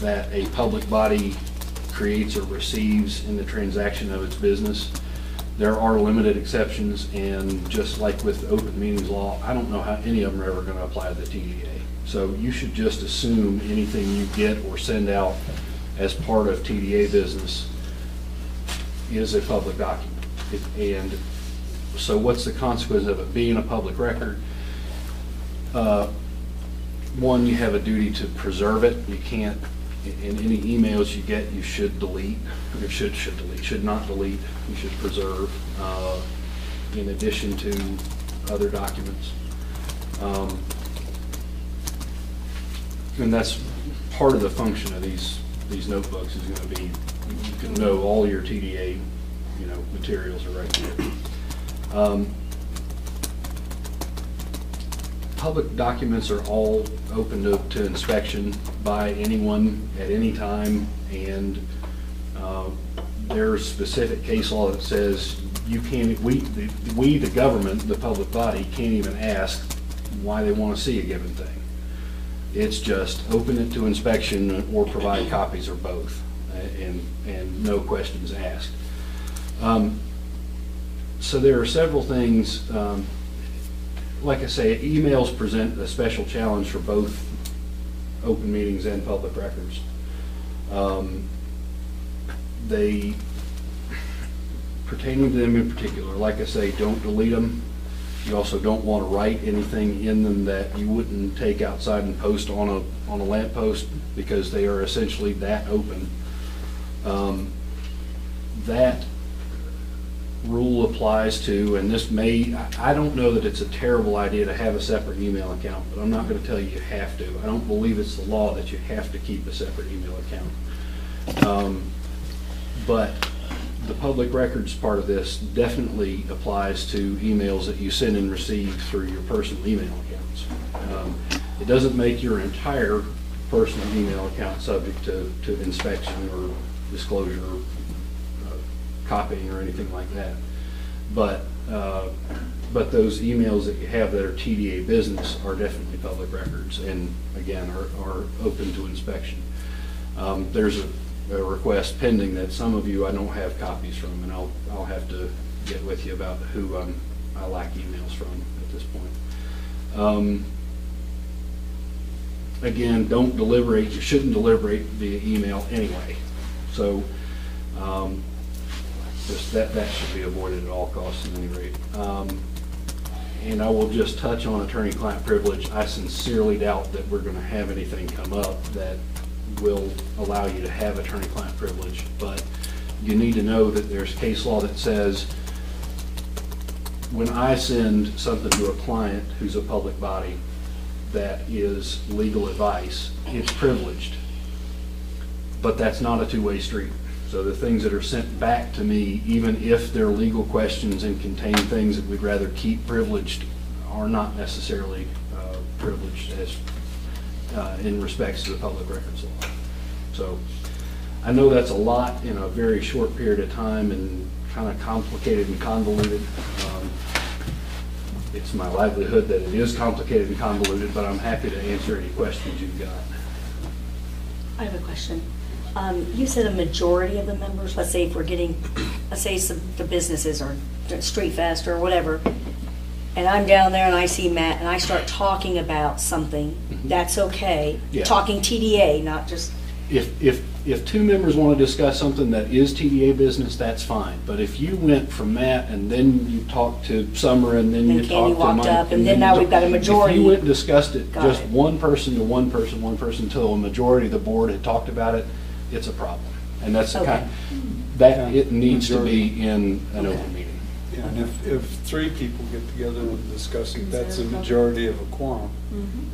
that a public body creates or receives in the transaction of its business. There are limited exceptions, and just like with open meetings law, I don't know how any of them are ever going to apply to the TDA. So you should just assume anything you get or send out as part of TDA business is a public document. It- And so what's the consequence of it being a public record? Uh, One, you have a duty to preserve it. You can't, in any emails you get, you should delete, or should, should delete, should not delete, you should preserve, uh, in addition to other documents. Um, And that's part of the function of these, these notebooks is gonna be, you can know all your TDA, you know, materials are right here. Um, Public documents are all open to, to inspection by anyone at any time, and uh, there's specific case law that says you can't, we, the- we, the government, the public body, can't even ask why they want to see a given thing. It's just open it to inspection or provide copies or both, and, and no questions asked. Um, So there are several things, um, like I say, emails present a special challenge for both open meetings and public records. Um, They, pertaining to them in particular, like I say, don't delete them. You also don't want to write anything in them that you wouldn't take outside and post on a, on a lamp post because they are essentially that open. Um, That rule applies to, and this may, I don't know that it's a terrible idea to have a separate email account, but I'm not gonna tell you you have to. I don't believe it's the law that you have to keep a separate email account. Um, But the public records part of this definitely applies to emails that you send and receive through your personal email accounts. Um, It doesn't make your entire personal email account subject to, to inspection or disclosure, copying or anything like that. But, uh, but those emails that you have that are TDA business are definitely public records and again, are, are open to inspection. Um, There's a, a request pending that some of you I don't have copies from and I'll, I'll have to get with you about who um, I lack emails from at this point. Um, Again, don't deliberate, you shouldn't deliberate via email anyway. So, um, just that, that should be avoided at all costs at any rate. Um, And I will just touch on attorney-client privilege. I sincerely doubt that we're gonna have anything come up that will allow you to have attorney-client privilege. But you need to know that there's case law that says when I send something to a client who's a public body that is legal advice, it's privileged. But that's not a two-way street. So the things that are sent back to me, even if they're legal questions and contain things that we'd rather keep privileged, are not necessarily uh, privileged as, uh, in respects to the public records law. So I know that's a lot in a very short period of time and kind of complicated and convoluted. Um, It's my livelihood that it is complicated and convoluted, but I'm happy to answer any questions you've got. I have a question. Um, You said a majority of the members, let's say if we're getting, let's say some, the businesses or Street Fest or whatever, and I'm down there and I see Matt and I start talking about something, Mhm. that's okay? Yeah. Talking TDA, not just, If, if, if two members want to discuss something that is TDA business, that's fine. But if you went from Matt and then you talked to Summer and then Then you Candy talked to walked Mike. up, and then now we've got a majority. If you went and discussed it, Got just it. one person to one person, one person, until a majority of the board had talked about it, it's a problem. And that's the kind, that, it needs to be in an open meeting. Yeah, And if, if three people get together and discuss it, that's a majority of a quorum.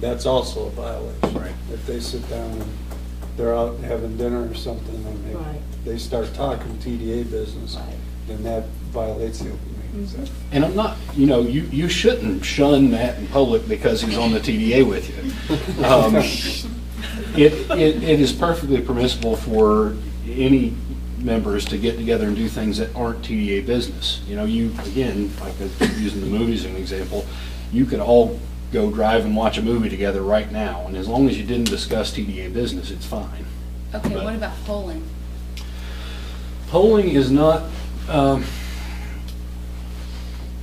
That's also a violation. Right. If they sit down and they're out having dinner or something and Right. they, they start talking TDA business, Right. then that violates the open meetings act. And I'm not, you know, you, you shouldn't shun Matt in public because he's on the TDA with you. [laughs] Um, [laughs] It, it, it is perfectly permissible for any members to get together and do things that aren't TDA business. You know, you, again, like using the movies as an example, you could all go drive and watch a movie together right now, and as long as you didn't discuss TDA business, it's fine. Okay, But- what about polling? Polling is not, um,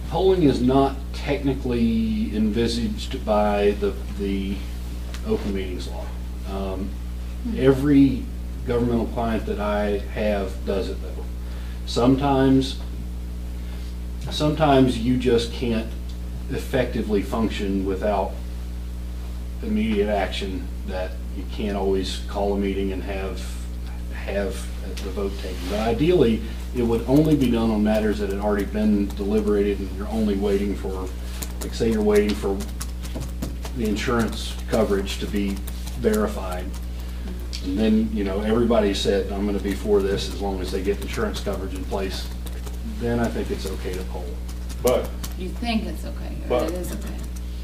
polling is not technically envisaged by the, the open meetings law. Um, Every governmental client that I have does it though. Sometimes, sometimes you just can't effectively function without immediate action that you can't always call a meeting and have, have the vote taken. But ideally, it would only be done on matters that had already been deliberated and you're only waiting for, like say you're waiting for the insurance coverage to be verified. And then, you know, everybody said, I'm gonna be for this as long as they get insurance coverage in place. Then I think it's okay to poll. But You think it's okay, or But- it is okay?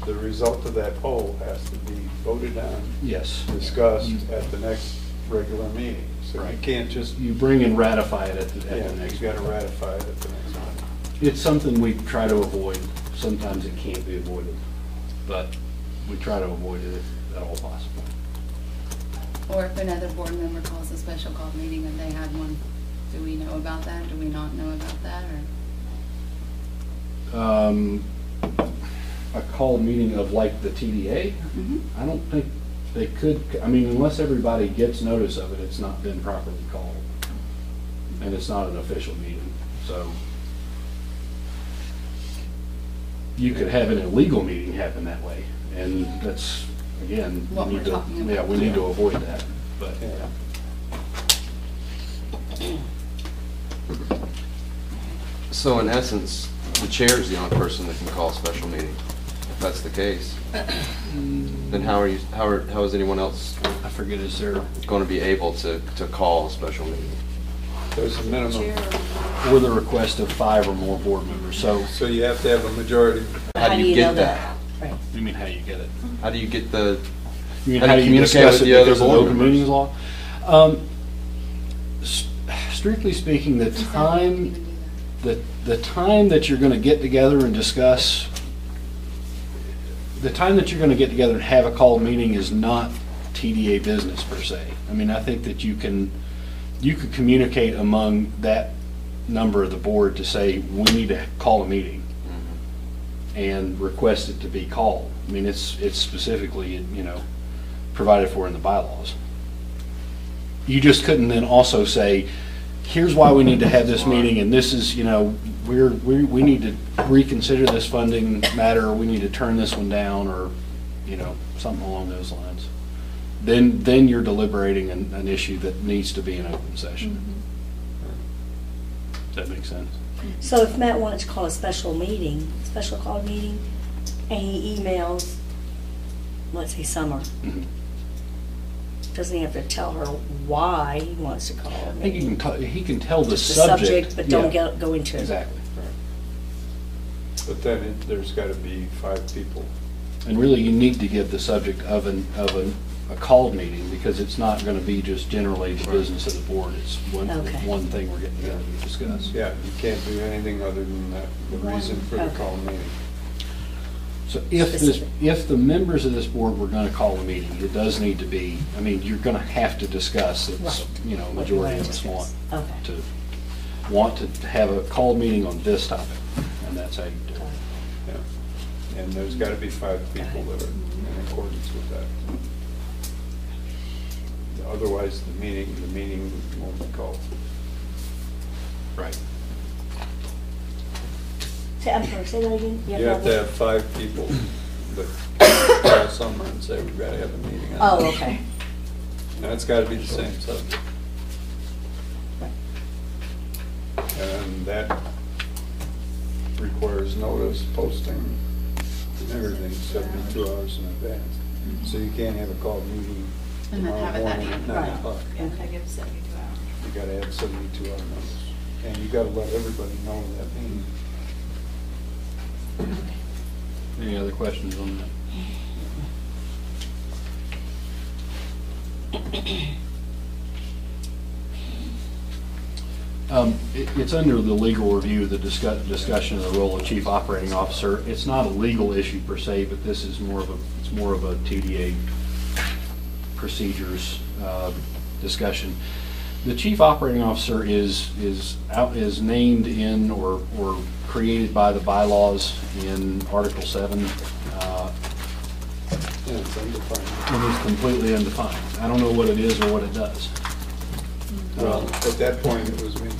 the result of that poll has to be voted on, Yes. discussed at the next regular meeting. So you Right. can't just, You bring and ratify it at the, at yeah, the next. you gotta ratify it at the next one. It's something we try to avoid. Sometimes it can't be avoided, but we try to avoid it if at all possible. Or if another board member calls a special call meeting and they had one, do we know about that? Do we not know about that, or? Um, a call meeting of like the TDA, Mhm. I don't think they could, I mean, unless everybody gets notice of it, it's not been properly called. And it's not an official meeting, so. You could have an illegal meeting happen that way, and that's, again, we What need we're to, talking about. yeah, we need to avoid that, but. Yeah. So in essence, the chair is the only person that can call a special meeting. If that's the case, [coughs] then how are you, how are, how is anyone else I forget, is there, going to be able to, to call a special meeting? There's a minimum, or the request of five or more board members, so so you have to have a majority. How do you get that? How Right. You mean how you get it? How do you get the, You mean How how do do you you communicate discuss with it the other because of the board open members? meetings law? Um, s- Strictly speaking, the time, the, the time that you're gonna get together and discuss, the time that you're gonna get together and have a call meeting is not TDA business per se. I mean, I think that you can, you could communicate among that number of the board to say, we need to call a meeting and request it to be called. I mean, it's, it's specifically, you know, provided for in the bylaws. You just couldn't then also say, here's why we need to have this meeting, and this is, you know, we're, we, we need to reconsider this funding matter, or we need to turn this one down, or, you know, something along those lines. Then, then you're deliberating an, an issue that needs to be in open session. Mm-hmm. Does that make sense? So if Matt wanted to call a special meeting, special call meeting, and he emails, let's say Summer, Mhm. doesn't he have to tell her why he wants to call a I think meeting? can, t- he can tell the Just the subject. subject, but don't yeah, get, go into it. Exactly. But then it- there's gotta be five people. And really, you need to give the subject of an, of an, a called meeting, because it's not gonna be just generally the business of the board. It's one, Okay. one thing we're getting together to discuss. Yeah, you can't do anything other than that, the reason for the Okay. call meeting. So if this, Specific. if the members of this board were gonna call a meeting, it does need to be, I mean, you're gonna have to discuss, it's, Right. you know, What you majority wanna of us want discuss. Okay. to, want to have a called meeting on this topic, and that's how you do it. Yeah. And there's gotta be five people that are in accordance with that. Otherwise, the meeting, the meeting won't be called. Right. Say, I'm sorry, say that again? You have to have five people that call someone and say, we've gotta have a meeting. on Oh, this." okay. And it's gotta be the same subject. And that requires notice, posting, and everything, seventy-two hours in advance. So you can't have a called meeting And then have it that at evening. nine Right. o'clock. Okay. give seventy-two hours. You gotta have seventy-two hour notice. And you gotta let everybody know that meeting. Any other questions on that? [coughs] Um, it- It's under the legal review, the discuss- discussion of the role of chief operating officer. It's not a legal issue per se, but this is more of a, it's more of a TDA procedures uh, discussion. The chief operating officer is, is out, is named in or, or created by the bylaws in Article 7. uh, And it's undefined. and it's completely undefined. I don't know what it is or what it does. Well, at that point, it was me.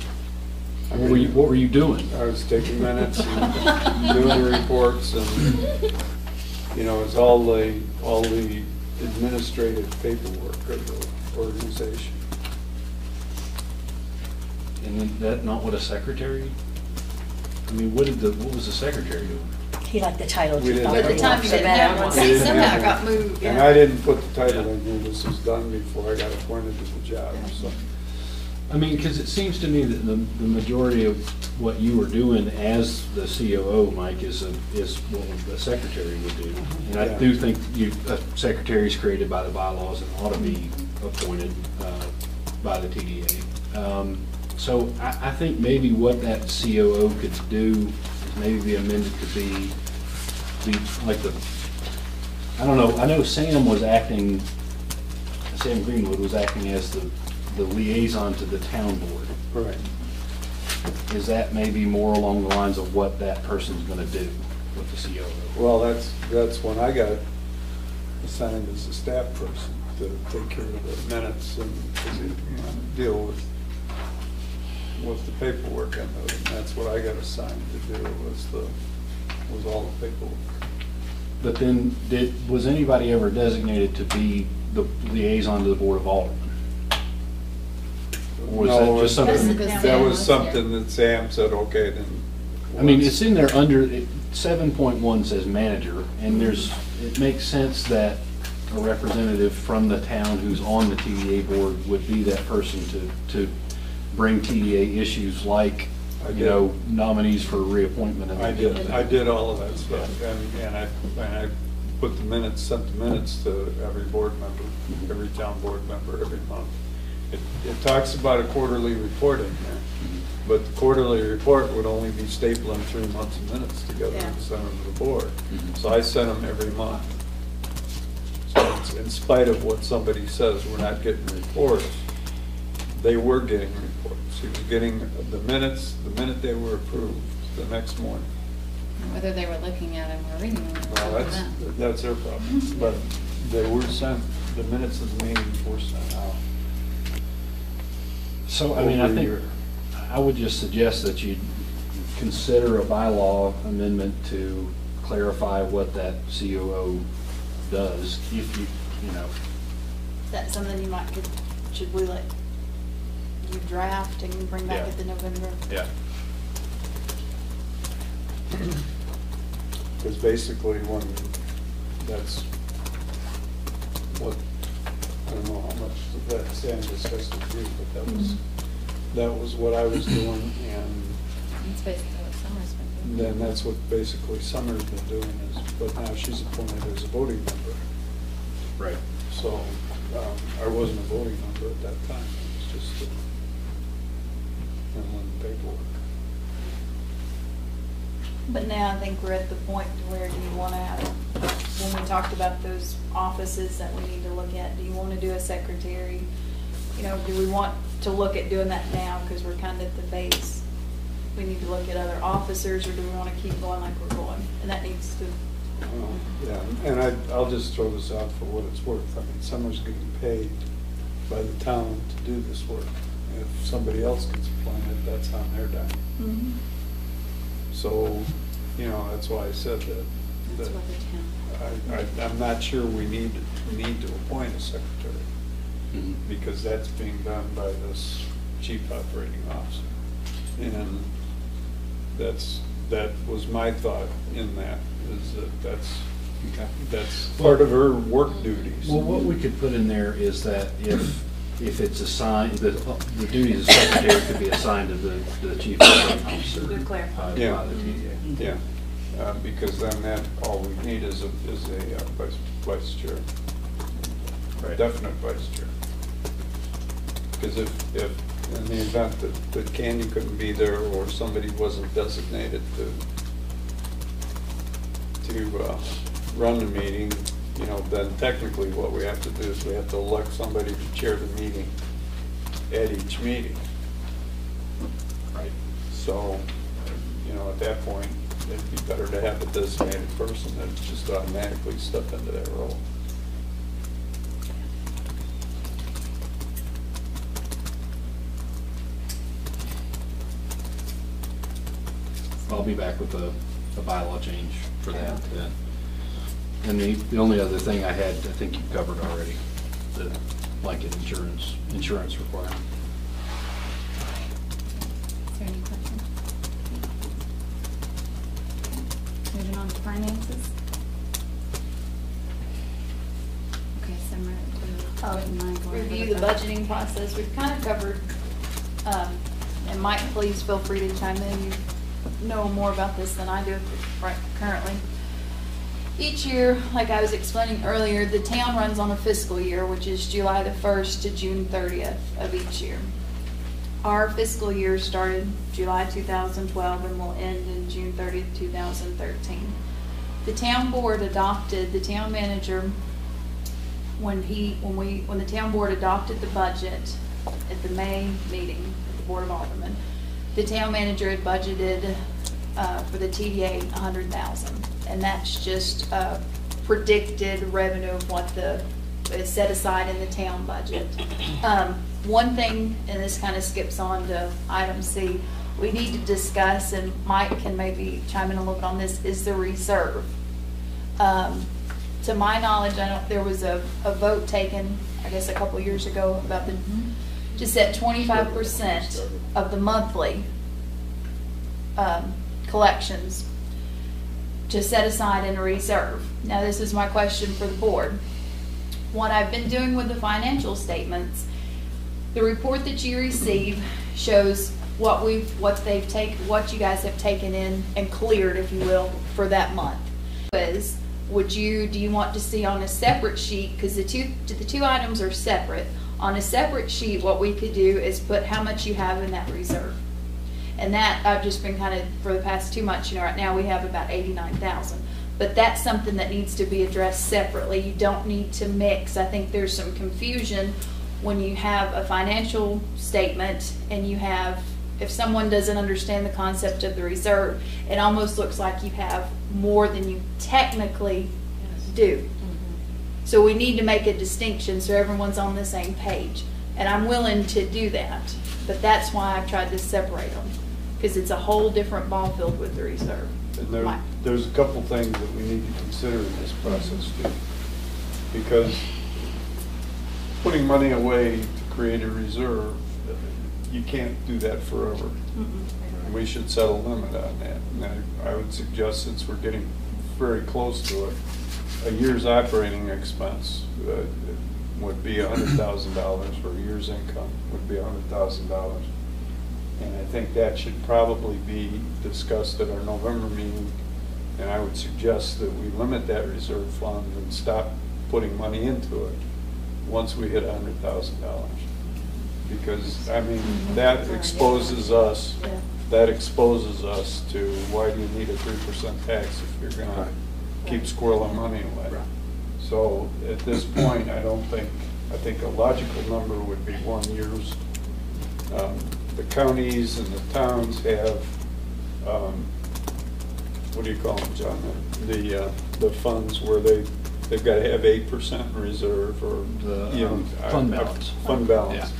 I What were you, what were you doing? I was taking minutes and doing the reports and, you know, it's all the, all the administrative paperwork of the organization. And is that not what a secretary? I mean, what did the, what was the secretary doing? He liked the title. We didn't But at the time, one. you didn't have one, wants- somehow have it got moved, And yeah. I didn't put the title in here, this was done before I got appointed to the job, so. I mean, because it seems to me that the, the majority of what you were doing as the COO, Mike, is, a- is what the secretary would do. And I Yeah. do think you, a secretary is created by the bylaws and ought to be appointed uh, by the TDA. Um, So I, I think maybe what that COO could do is maybe be amended to be, be like the, I don't know, I know Sam was acting, Sam Greenwood was acting as the, the liaison to the town board. Right. Is that maybe more along the lines of what that person's gonna do with the COO? Well, that's, that's when I got assigned as a staff person to take care of the minutes and, you know, deal with, with the paperwork on those. And that's what I got assigned to do, was the, was all the paperwork. But then, did, was anybody ever designated to be the liaison to the Board of Aldermen? Or was No, that just That's something? the That was was something that Sam said, okay, then. I mean, it's in there under, seven point one says manager, and there's, it makes sense that a representative from the town who's on the TDA board would be that person to, to bring TDA issues like I you did. know, nominees for reappointment. and I did. I did all of that stuff, and, and I, and I put the minutes, sent the minutes to every board member, mm-hmm. every town board member every month. It, it talks about a quarterly report in there, but the quarterly report would only be stapling three months of minutes together Yeah. and send them to the board. Mhm. So I sent them every month. So it's- in spite of what somebody says, we're not getting reports, they were getting reports. He was getting the minutes, the minute they were approved, the next morning. Whether they were looking at them or reading them. was Well, up to that's, them. that's their problem, but they were sent, the minutes of the meetings were sent out. So, I mean, I over think, year. I would just suggest that you consider a bylaw amendment to clarify what that COO does, if you, you know, That's something you might, could- should we let you draft and bring back Yeah. at the November? yeah. [clears throat] Because basically, when, that's what, I don't know how much of that Sam discussed with you, but that was, that was what I was doing, and That's basically what Summer's been doing. then that's what basically Summer's been doing is, but now she's appointed as a voting member. Right. So, um, I wasn't a voting member at that time, it was just, uh, handling paperwork. But now I think we're at the point where do you want to have, when we talked about those offices that we need to look at, do you want to do a secretary? You know, do we want to look at doing that now because we're kind of at the base? We need to look at other officers or do we want to keep going like we're going? And that needs to, Um, Yeah, and I, I'll just throw this out for what it's worth. I mean, Summer's getting paid by the town to do this work. If somebody else gets appointed, that's on their dime. So, you know, that's why I said that. That's that what the town. I, I, I'm not sure we need, need to appoint a secretary, Mhm. because that's being done by this chief operating officer. And that's, that was my thought in that, is that that's, that's part of her work duties. Well, what we could put in there is that if, if it's assigned, the, the duties of secretary could be assigned to the, the chief operating officer. Good clarify. uh, Yeah. By the TDA. Yeah, uh, because then that, all we need is a, is a uh, vice, vice chair. Right. Definite vice chair. Because if, if, in the event that, that Candy couldn't be there or somebody wasn't designated to, to, uh, run the meeting, you know, then technically what we have to do is we have to elect somebody to chair the meeting at each meeting. Right. So, you know, at that point, it'd be better to have a designated person that just automatically step into that role. I'll be back with a, a bylaw change for that then. And the, the only other thing I had, I think you covered already, the blanket insurance, insurance requirement. Is there any questions? Moving on to finances. Okay, Summer, do you mind going over review the budgeting process. We've kind of covered, um, and Mike, please feel free to chime in. You know more about this than I do right currently. Each year, like I was explaining earlier, the town runs on a fiscal year, which is July the first to June thirtieth of each year. Our fiscal year started July two thousand twelve and will end in June thirtieth, two thousand thirteen. The town board adopted, the town manager, when he, when we, when the town board adopted the budget at the May meeting, at the Board of Aldermen, the town manager had budgeted, uh, for the TDA a hundred thousand. And that's just, uh, predicted revenue of what the, is set aside in the town budget. Um, one thing, and this kind of skips on to item C, we need to discuss, and Mike can maybe chime in a little bit on this, is the reserve. Um, to my knowledge, I don't, there was a, a vote taken, I guess, a couple years ago about the, to set twenty-five percent of the monthly, um, collections to set aside in a reserve. Now, this is my question for the board. What I've been doing with the financial statements, the report that you receive shows what we've, what they've taken, what you guys have taken in and cleared, if you will, for that month. Was, would you, do you want to see on a separate sheet, because the two, the two items are separate. On a separate sheet, what we could do is put how much you have in that reserve. And that, I've just been kind of, for the past two months, you know, right now we have about eighty-nine thousand. But that's something that needs to be addressed separately. You don't need to mix. I think there's some confusion when you have a financial statement and you have, if someone doesn't understand the concept of the reserve, it almost looks like you have more than you technically do. Mm-hmm. So we need to make a distinction so everyone's on the same page. And I'm willing to do that, but that's why I've tried to separate them, because it's a whole different ball field with the reserve. And there, there's a couple things that we need to consider in this process too. Because putting money away to create a reserve, you can't do that forever. And We should set a limit on that. And I, I would suggest, since we're getting very close to it, a year's operating expense uh, would be a hundred thousand dollars, or a year's income would be a hundred thousand dollars. And I think that should probably be discussed at our November meeting. And I would suggest that we limit that reserve fund and stop putting money into it once we hit a hundred thousand dollars. Because, I mean, that exposes us, Yeah. that exposes us to why do you need a three percent tax if you're gonna keep squirreling money away? So at this point, I don't think, I think a logical number would be one year's. Um, The counties and the towns have, um, what do you call them, John? The, uh, the funds where they, they've got to have eight percent reserve or, The, you know. um, I- fund I- balance. Fund balance.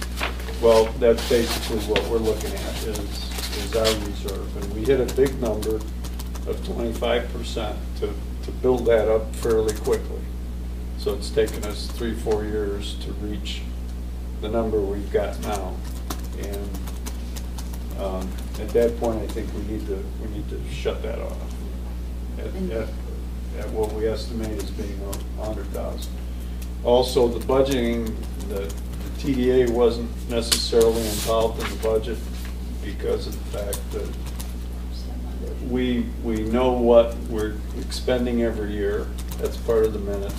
Well, that's basically what we're looking at is, is our reserve. And we hit a big number of twenty-five percent to, to build that up fairly quickly. So it's taken us three, four years to reach the number we've got now. And um, at that point, I think we need to, we need to shut that off at, at, at what we estimate as being a hundred thousand. Also, the budgeting, the the TDA wasn't necessarily involved in the budget because of the fact that we, we know what we're expending every year, that's part of the minutes.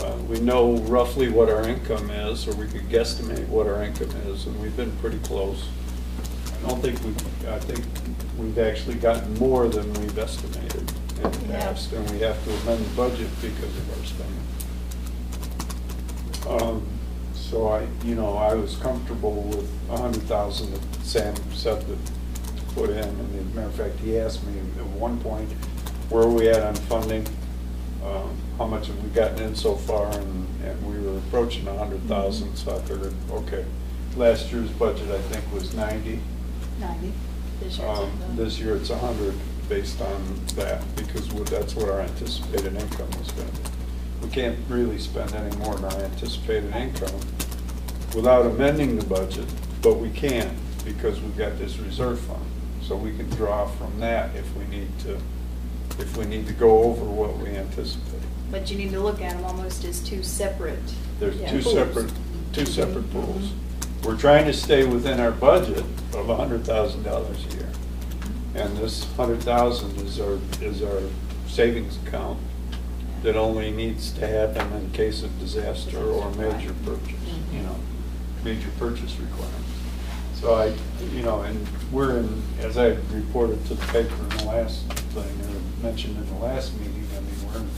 Uh, We know roughly what our income is, or we could guesstimate what our income is, and we've been pretty close. I don't think we, I think we've actually gotten more than we've estimated in the Yeah. past, and we have to amend the budget because of our spending. Um, So I, you know, I was comfortable with a hundred thousand that Sam said that to put in, and as a matter of fact, he asked me at one point, where are we at on funding? Um, How much have we gotten in so far, and, and we were approaching a hundred thousand, so I figured, okay. Last year's budget, I think, was ninety. This year. Um, This year, it's a hundred based on that, because we- that's what our anticipated income is going to be. We can't really spend any more than our anticipated income without amending the budget, but we can, because we've got this reserve fund. So we can draw from that if we need to, if we need to go over what we anticipate. But you need to look at them almost as two separate. There's Yeah, two pools. separate, two separate pools. We're trying to stay within our budget of hundred thousand dollars a year. And this hundred thousand is our, is our savings account that only needs to happen in case of disaster or major purchase, you know, mm-hmm. major purchase requirements. So I, you know, and we're in, as I reported to the paper in the last thing, or mentioned in the last meeting, I mean, we're in,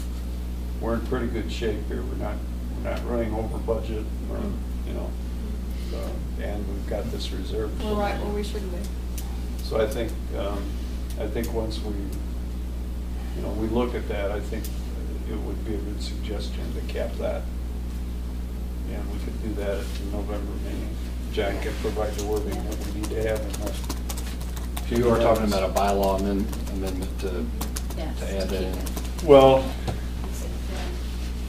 we're in pretty good shape here. We're not, we're not running over budget, we're, mm-hmm. you know, uh, and we've got this reserve. We're right where we should be. So I think, um, I think once we, you know, we look at that, I think it would be a good suggestion to cap that. And we could do that at the November meeting. John can provide the wording that we need to have in that. You are talking about a bylaw amend- amendment to, to add that in. Well,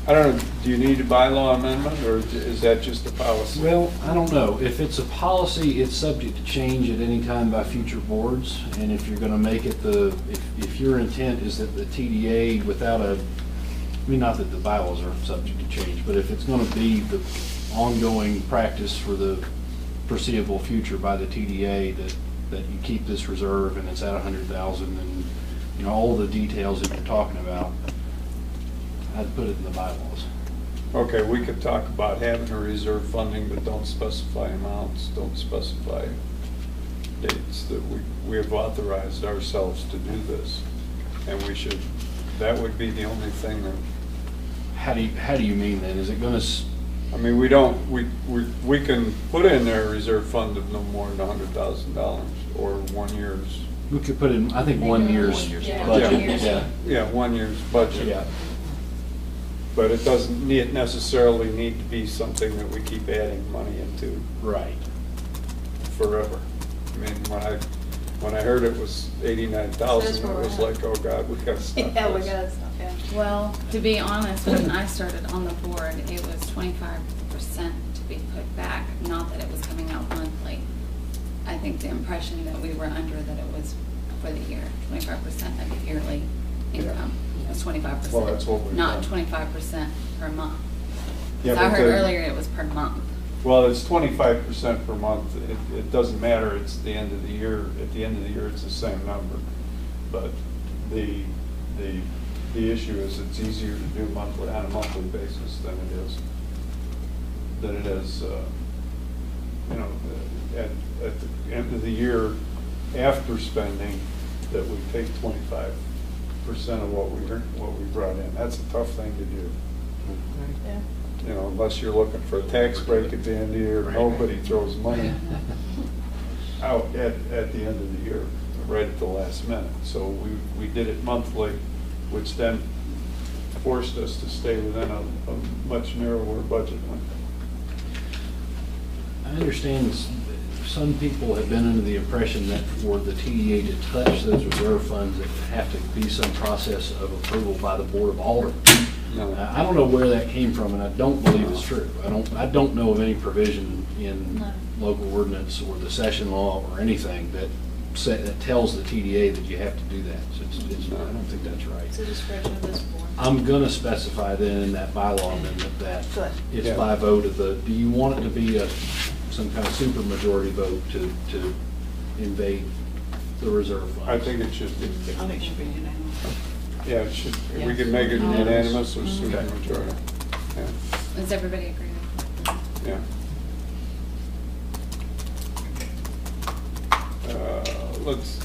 I don't know, do you need a bylaw amendment, or is that just a policy? Well, I don't know. If it's a policy, it's subject to change at any time by future boards. And if you're gonna make it the, if, if your intent is that the TDA without a, I mean, not that the bylaws are subject to change, but if it's gonna be the ongoing practice for the foreseeable future by the TDA that, that you keep this reserve and it's at a hundred thousand and, you know, all the details that you're talking about, I'd put it in the bylaws. Okay, we could talk about having a reserve funding, but don't specify amounts, don't specify dates, that we, we have authorized ourselves to do this. And we should, that would be the only thing that, How do you, how do you mean then? Is it gonna, s- I mean, we don't, we, we, we can put in there a reserve fund of no more than a hundred thousand dollars, or one year's, we could put in, I think, one year's Yeah, budget, one year's. yeah. yeah, one year's budget. Yeah, But it doesn't need, necessarily need to be something that we keep adding money into. right. forever. I mean, when I, when I heard it was eighty-nine thousand, That's it where we're was at. like, oh God, we gotta [laughs] stop this. Yeah, we this. gotta stop, yeah. Well, to be honest, when I started on the board, it was twenty-five percent to be put back, not that it was coming out monthly. I think the impression that we were under that it was for the year, twenty-five percent of the yearly income. It was twenty-five percent. Well, that's what we've Not done. twenty-five percent per month. Yeah, 'Cause I but heard the- earlier it was per month. Well, it's twenty-five percent per month. It, it doesn't matter, it's the end of the year, at the end of the year, it's the same number. But the, the, the issue is it's easier to do monthly, on a monthly basis than it is, than it is, uh, you know, at, at the end of the year, after spending, that we take twenty-five percent of what we, what we brought in. That's a tough thing to do. Yeah. You know, unless you're looking for a tax break at the end of the year, nobody throws money [laughs] out at, at the end of the year, right at the last minute. So we, we did it monthly, which then forced us to stay within a, a much narrower budget limit. I understand s- some people have been under the impression that for the TDA to touch those reserve funds, it would have to be some process of approval by the Board of Aldermen. No. Uh, I don't know where that came from, and I don't believe it's true. I don't, I don't know of any provision in No. local ordinance or the session law or anything that say, that tells the TDA that you have to do that. So it's, it's, I don't think that's right. It's a discretion of this board. I'm gonna specify then in that bylaw amendment that Good. it's Yeah. by vote of the, do you want it to be a, some kind of supermajority vote to, to invade the reserve funds? I think it should be, I think it should be unanimous. yeah, it should, we can make it unanimous or Okay. supermajority. Yeah, Does everybody agree with that? yeah. Uh, Let's,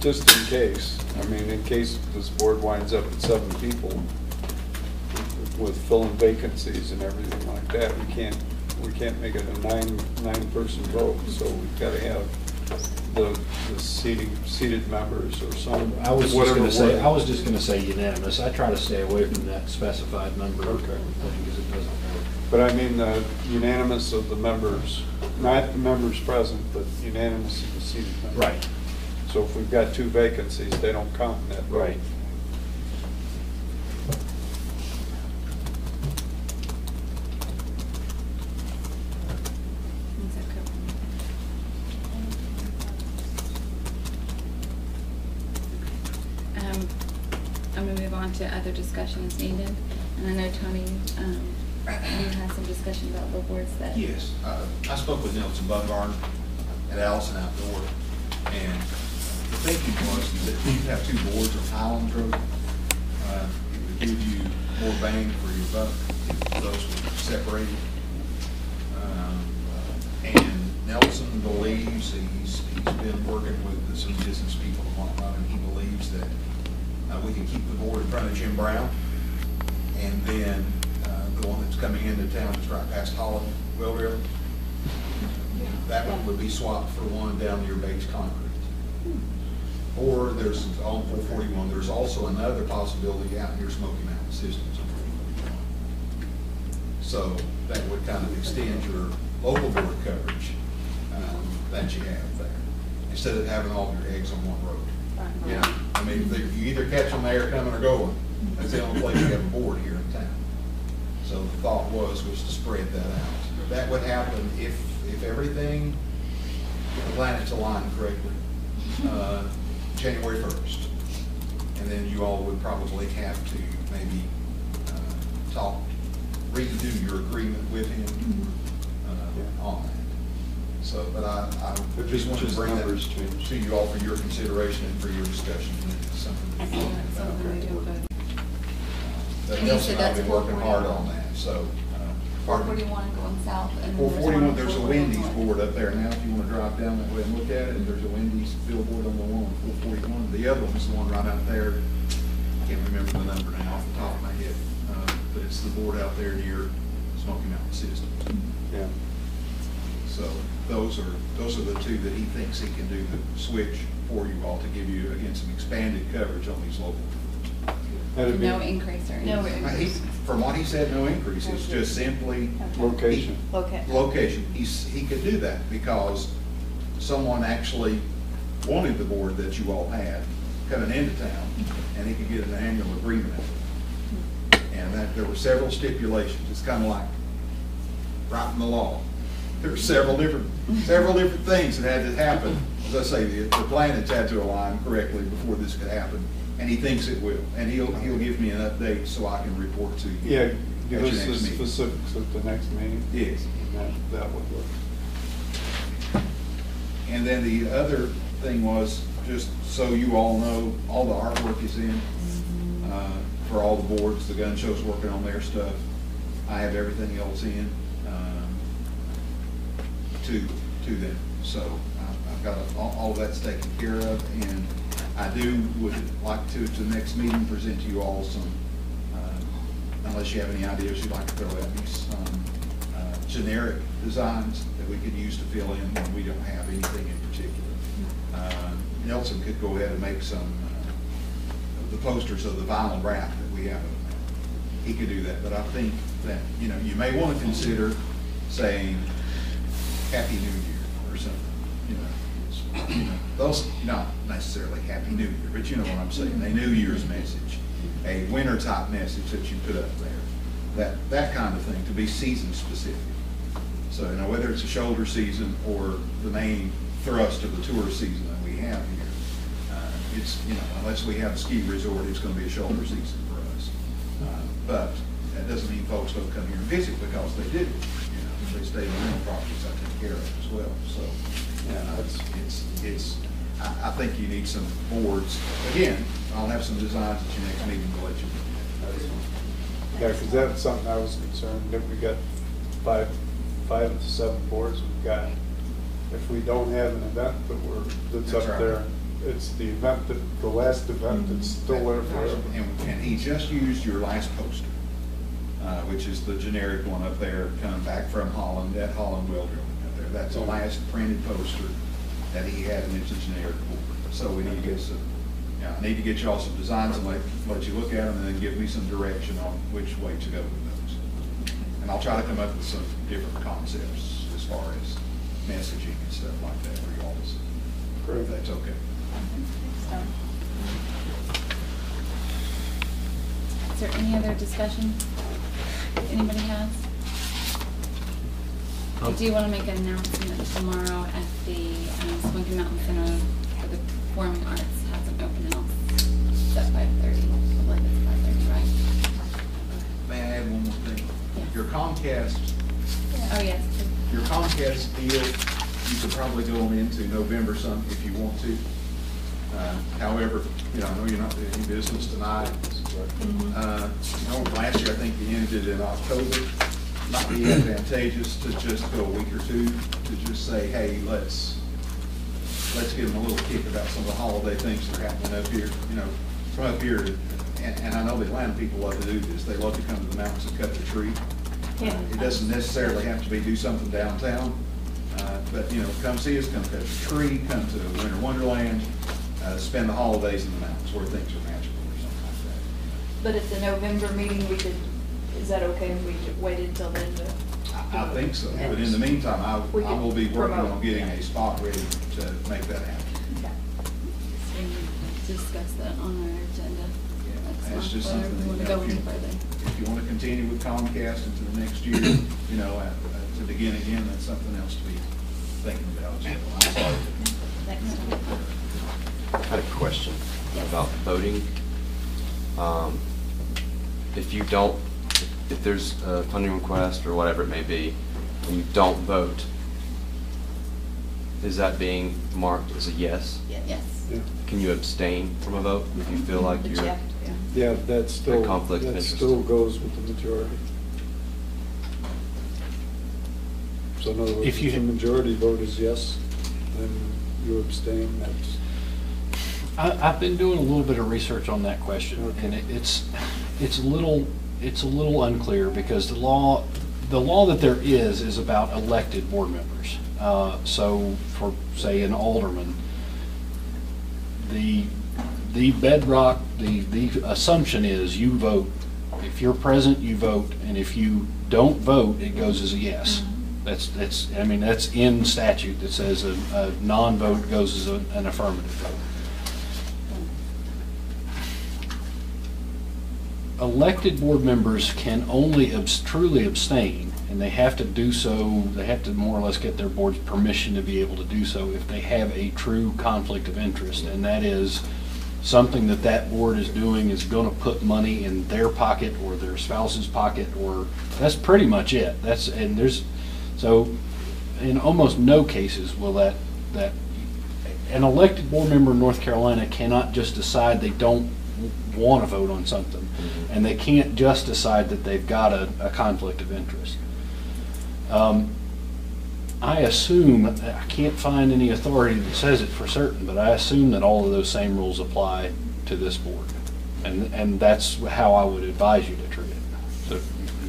just in case, I mean, in case this board winds up with seven people with filling vacancies and everything like that, we can't, we can't make it a nine, nine-person vote, so we've gotta have the, the seating, seated members or some, I was just whatever gonna say, word. I was just gonna say unanimous. I try to stay away from that specified number Okay. thing, because it doesn't work. But I mean, the unanimous of the members, not the members present, but unanimous of the seated members. Right, So if we've got two vacancies, they don't count in that vote. right. Is that covered? Um, I'm gonna move on to other discussions needed, and I know Tony, um, you had some discussion about billboards that. Yes, uh, I spoke with Nelson Bungard at Allison Outdoor, and the thinking was that if you have two boards on Highland Road, uh, it would give you more bang for your buck if those were separated. Um, And Nelson believes, he's, he's been working with some business people whatnot, and he believes that uh, we can keep the board in front of Jim Brown, and then uh, the one that's coming into town is right past Holland River. That one would be swapped for one down near Bates Concrete. Or there's, on four forty-one, there's also another possibility out near Smoky Mountain Systems. So that would kind of extend your local board coverage um, that you have there, instead of having all your eggs on one road. Know, I mean, if you either catch them there coming or going, that's the only place you have a board here in town. So the thought was, was to spread that out. That would happen if, if everything, the planets aligned correctly, uh, January first. And then you all would probably have to maybe uh, talk, redo your agreement with him uh, on that. So, but I, I But just just- wanted to just bring that numbers change. to you all for your consideration and for your discussion. It's something to think about. Something we do, but- But And you Nelson said and I have that's been working 441. hard on that, so. Four forty-one going south and. Four there's there's a Wendy's board up there now, if you wanna drive down that way and look at it, there's a Wendy's billboard on the one, four forty-one. The other one's the one right out there, I can't remember the number now off the top of my head, uh, but it's the board out there near Smoky Mountain Systems. Yeah. So those are, those are the two that he thinks he can do the switch for you all to give you, again, some expanded coverage on these local. That'd be No increase or No anything. Uh, he- From what he said, no increase, it's just simply. Location. Okay. Location, he's, he could do that because someone actually wanted the board that you all had coming into town, and he could get an annual agreement. And that, there were several stipulations, it's kind of like writing the law. There were several different, several different things that had to happen. As I say, the, the planets had to align correctly before this could happen, and he thinks it will. And he'll, he'll give me an update so I can report to you. Yeah, give us the specifics at the next meeting. Yes. And That, that would work. And then the other thing was, just so you all know, all the artwork is in, uh, for all the boards, the gun show's working on their stuff. I have everything else in, to, to them. So I've, I've got all, all of that's taken care of, and I do, would like to, to the next meeting, present to you all some, uh, unless you have any ideas you'd like to throw at me, some, uh, generic designs that we could use to fill in when we don't have anything in particular. Uh, Nelson could go ahead and make some, uh, the posters of the vinyl wrap that we have. He could do that, but I think that, you know, you may want to consider saying Happy New Year or something, you know. you know, Those, not necessarily Happy New Year, but you know what I'm saying, a New Year's message, a winter type message that you put up there. That, that kind of thing, to be season specific. So, you know, whether it's a shoulder season or the main thrust of the tour season that we have here, uh, it's, you know, unless we have a ski resort, it's gonna be a shoulder season for us. Uh, But that doesn't mean folks don't come here and visit because they do, you know, they stay in rental properties I care of as well, so. Yeah, It's, it's, it's, I, I think you need some boards. Again, I'll have some designs at your next meeting to let you. Yeah, because that's something I was concerned, that we got five, five to seven boards we've got. If we don't have an event that we're, that's That's up right. there, it's the event that, the last event that's still there forever. And, and he just used your last poster, uh, which is the generic one up there, coming back from Holland, that Holland well drilling up there. That's the last printed poster that he had, and it's a generic board. So we need to get some, yeah, I need to get y'all some designs and let, let you look at them, and then give me some direction on which way to go with those. And I'll try to come up with some different concepts as far as messaging and stuff like that for y'all to see, Great. if that's okay. So, Is there any other discussion anybody has? I do want to make an announcement tomorrow at the um, Smoky Mountain Center for the Performing Arts has an open house. It's at five thirty, I believe it's five thirty, right? May I add one more thing? Yes. Your Comcast Oh, yes. Your Comcast deal, you could probably go on into November some if you want to. Uh, However, you know, I know you're not doing any business tonight. Uh, you know, Last year, I think you ended it in October. Might be advantageous to just go a week or two to just say, hey, let's, let's give them a little kick about some of the holiday things that are happening up here. You know, from up here, and, and I know the Atlanta people love to do this. They love to come to the mountains and cut the tree. Yeah. It doesn't necessarily have to be do something downtown, uh, but, you know, come see us, come cut the tree, come to Winter Wonderland, uh, spend the holidays in the mountains where things are magical or something like that. But at the November meeting, we could, is that okay if we waited till then to? I I think so, but in the meantime, I, We I will be working on promote. getting a spot ready to make that happen. Okay. We can Discuss that on our agenda. Yeah, next That's month, just whether something, we want to know, go if any you, further. if you want to continue with Comcast into the next year, you know, uh, uh, to begin again, that's something else to be thinking about. as well. I'm sorry. Next time. I had a question about voting. Um, If you don't, if there's a funding request or whatever it may be, and you don't vote, is that being marked as a yes? Yes. Yeah. Can you abstain from a vote if you feel like you're? Yeah. Yeah, that still, conflict of that interest. still goes with the majority. So in other words, If you- if the majority vote is yes, then you abstain, that's, I, I've been doing a little bit of research on that question, and it- it's, it's a little, it's a little unclear, because the law, the law that there is, is about elected board members. Uh, So for, say, an alderman, the, the bedrock, the, the assumption is you vote. If you're present, you vote, and if you don't vote, it goes as a yes. That's, that's, I mean, that's in statute that says a, a non-vote goes as a- an affirmative vote. Elected board members can only abs- truly abstain, and they have to do so, they have to more or less get their board's permission to be able to do so if they have a true conflict of interest, and that is something that that board is doing is gonna put money in their pocket or their spouse's pocket, or, that's pretty much it. That's, and there's, so, in almost no cases will that, that, an elected board member in North Carolina cannot just decide they don't want to vote on something, and they can't just decide that they've got a, a conflict of interest. Um, I assume, I can't find any authority that says it for certain, but I assume that all of those same rules apply to this board. And, and that's how I would advise you to treat it. So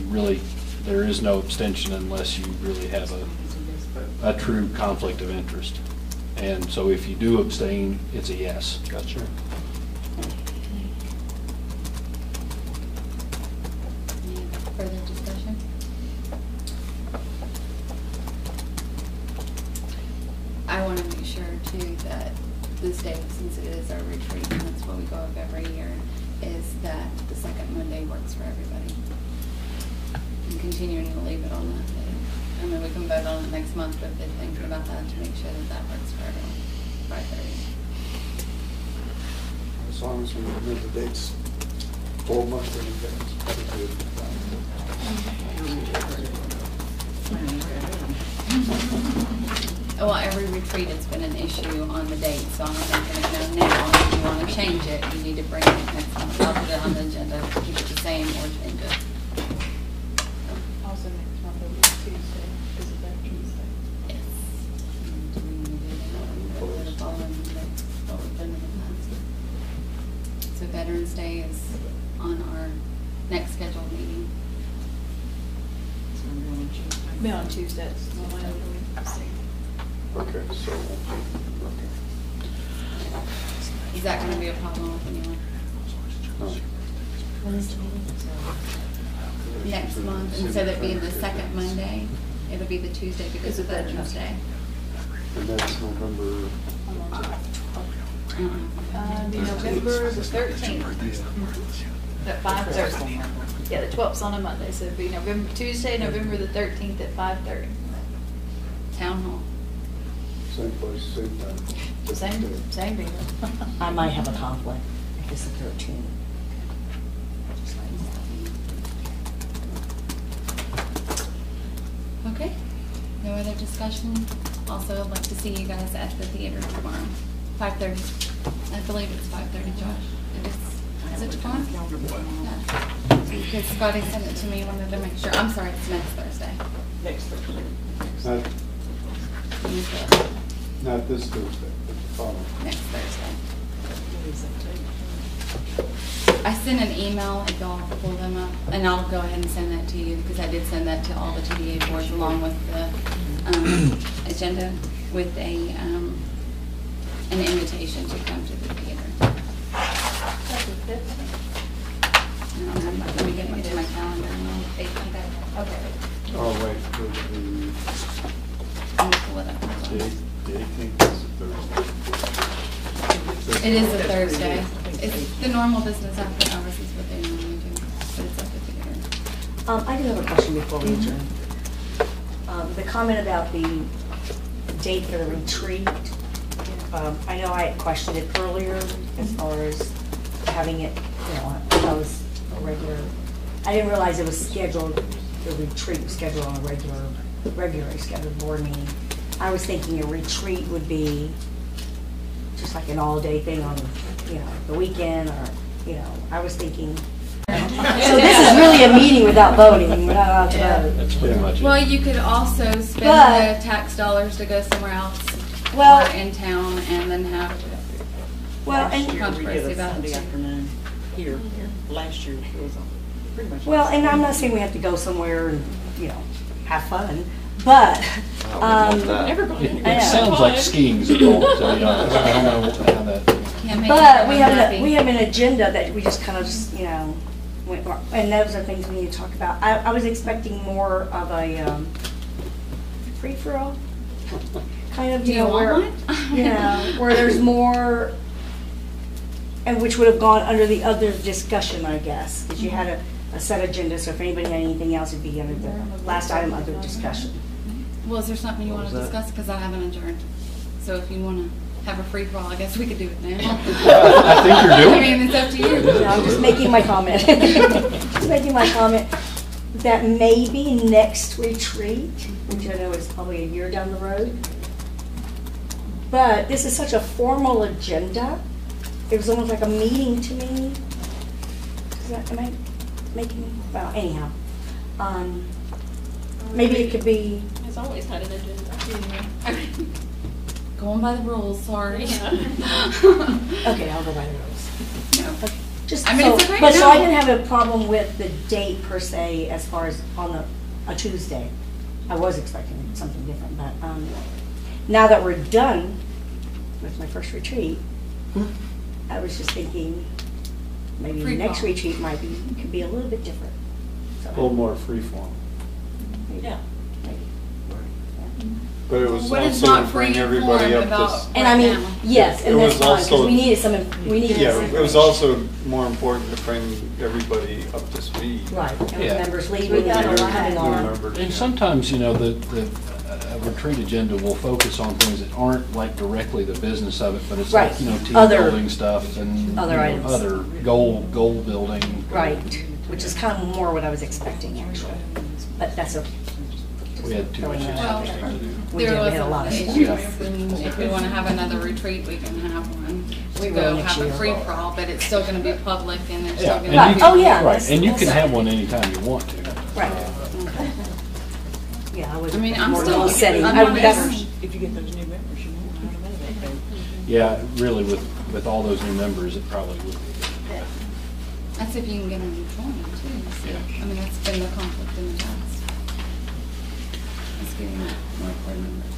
really, there is no abstention unless you really have a, a true conflict of interest. And so if you do abstain, it's a yes. Gotcha. Any further discussion? I want to make sure too that this day, since it is our retreat, and that's what we go of every year, is that the second Monday works for everybody. And continuing to leave it on that day. I mean, we can vote on it next month, but then thinking about that to make sure that that works for everyone. Five thirty. as long as we move the dates four months in advance. that'd be Well, every retreat, it's been an issue on the date, so I'm making it known now. If you want to change it, you need to bring it next month. I'll put it on the agenda, to keep it the same or change it. That going to be a problem with anyone? Next month, instead of being the second Monday, it'll be the Tuesday because of Veterans Day. And that's November, Mhm. Uh, be November the thirteenth. At five thirty. Yeah, the twelfth's on a Monday, so it'd be November, Tuesday, November the thirteenth at five thirty. Town Hall. Same place, same time. Same, same deal. [laughs] I might have a conflict if it's the thirteenth. Okay, no other discussion? Also, I'd like to see you guys at the theater tomorrow, five thirty. I believe it's five thirty, Josh. It is, is it tomorrow? Yeah. Because Scotty sent it to me, wanted to make sure, I'm sorry, it's next Thursday. Next Thursday. Not, Use the not this Thursday, but the following. Next Thursday. What is that date? I sent an email, if y'all pull them up, and I'll go ahead and send that to you, because I did send that to all the TDA boards along with the, um, [clears throat] agenda with a, um, an invitation to come to the theater. I don't have my- Let me get into my calendar. Okay. Oh, wait, the, the, Let me pull it up. the eight- the eighteenth is a Thursday. It is a Thursday. It's the normal business after hours is what they normally do, but it's at the theater. Um, I do have a question before we adjourn. Um, the comment about the date for the retreat, um, I know I had questioned it earlier as far as having it, you know, I was a regular, I didn't realize it was scheduled, the retreat was scheduled on a regular, regularly scheduled board meeting. I was thinking a retreat would be just like an all-day thing on, you know, the weekend or, you know, I was thinking. So this is really a meeting without voting, we're not allowed to vote. That's pretty much it. Well, you could also spend But- the tax dollars to go somewhere else Well- or in town and then have, Well, Last and, year, we Controversy did a about Sunday too. afternoon here. Last year, it was on, pretty much. well, and I'm not saying we have to go somewhere and, you know, have fun, but, um, love. Never going It anywhere. it sounds like skiing's involved, to be honest. I don't know how that, can't make But everyone we have, happy. a- we have an agenda that we just kind of just, you know, went, and those are things we need to talk about. I, I was expecting more of a, um, free-for-all, kind of, Do you you know, where, want one? you know, where there's more, and which would have gone under the other discussion, I guess, because you had a, a set agenda, so if anybody had anything else, it'd be under the last item, other discussion. Well, is there something you What want to was that? discuss? Because I haven't adjourned. So if you want to have a free for all, I guess we could do it now. [laughs] I think you're doing I mean, it's up to you. No, I'm just making my comment. [laughs] Just making my comment that maybe next retreat, which I know is probably a year down the road, but this is such a formal agenda, it was almost like a meeting to me. Is that, am I making, well, anyhow. Um, Maybe it could be, It's always had an agenda. Going by the rules, sorry. [laughs] okay, I'll go by the rules. No. Okay, Just I mean, so, it's okay, but so I no. didn't have a problem with the date per se as far as on a, a Tuesday. I was expecting something different, but, um, now that we're done with my first retreat, I was just thinking, maybe the Free next fall. retreat might be, could be a little bit different. So, A little more freeform. maybe- Yeah. Maybe. But it was What is also not to bring free everybody form up to. about- s- And I mean, Right now. yes, and It that's was fine, because also- we needed some, we needed. Yeah, some it was also more important to bring everybody up to speed. Right, and Yeah. members We leaving got a and lot. coming on. And sometimes, you know, the, the uh, retreat agenda will focus on things that aren't like directly the business of it, but it's like, Right. you know, team Other- building stuff and. other you know, items. Other goal, goal building. Right, which is kind of more what I was expecting, actually. But that's okay. We had too much Well, extra to do. We There did, we was had a a lot lot of of stuff. issues, and if we want to have another retreat, we can have one. We To will go next have a year. free for all, but it's still going to be public and there's Yeah, still and going Right. to be. Oh, yeah. Right, and you can have one anytime you want to. Right. Yeah, I was. I mean, I'm more still- goal setting. I'm I- not that's- against- If you get those new members, you won't have another day. Yeah, really, with, with all those new members, it probably would be. That's if you can get them to join too. so, Yeah. I mean, that's been the conflict in the past. It's getting more board members.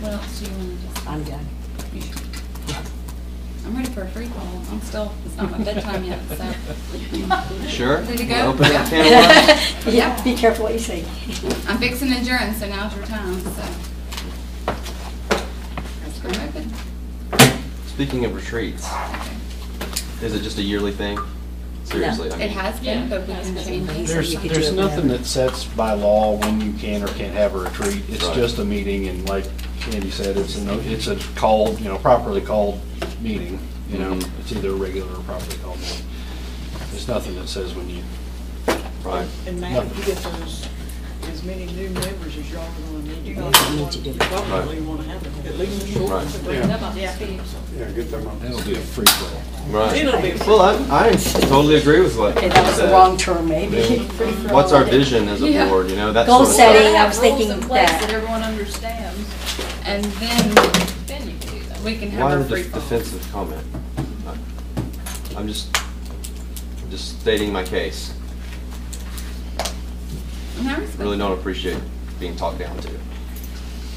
What else do you want to discuss? I'm done. You I'm ready for a free call. I'm still, it's not my bedtime yet, so. [laughs] Sure? Ready to go? Open that Yeah. can of? [laughs] Yeah, be careful what you say. I'm fixing adjourn, so now's your time, so. I'm open. Speaking of retreats, is it just a yearly thing? Seriously, I mean. It has been, but we can change it. There's, there's nothing that sets by law when you can or can't have a retreat. It's Right. just a meeting and like Andy said, it's a, it's a called, you know, properly called meeting. You know, Mhm. it's either a regular or properly called meeting. There's nothing that says when you, Right. And Matt, if you get those, as many new members as y'all are gonna need, you're gonna you need want, to do you it. probably wanna have it, at least a short. Right. to bring Yeah. them up to. Yeah, get them up. that'll be a free for all. Right. It'll be- Well, I, I totally agree with what Okay, that was the wrong term, maybe. [laughs] What's our vision as a Yeah. board, you know, that Goal sort of setting. I was thinking Rules in place that. that everyone understands, And then then you can do that. we can Why have the a free def- call. defensive comment? I- I'm just, just stating my case. Really don't appreciate being talked down to.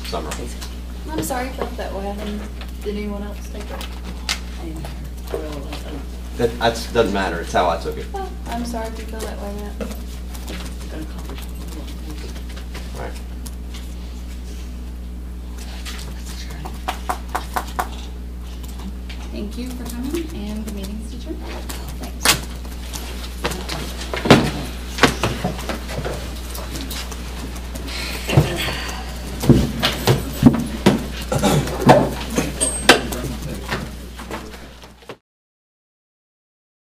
Summer. I'm sorry you felt that way, I mean, did anyone else take it? That, that's, doesn't matter, it's how I took it. Well, I'm sorry if you feel that way, Matt. Right. Thank you for coming and the meeting's adjourned.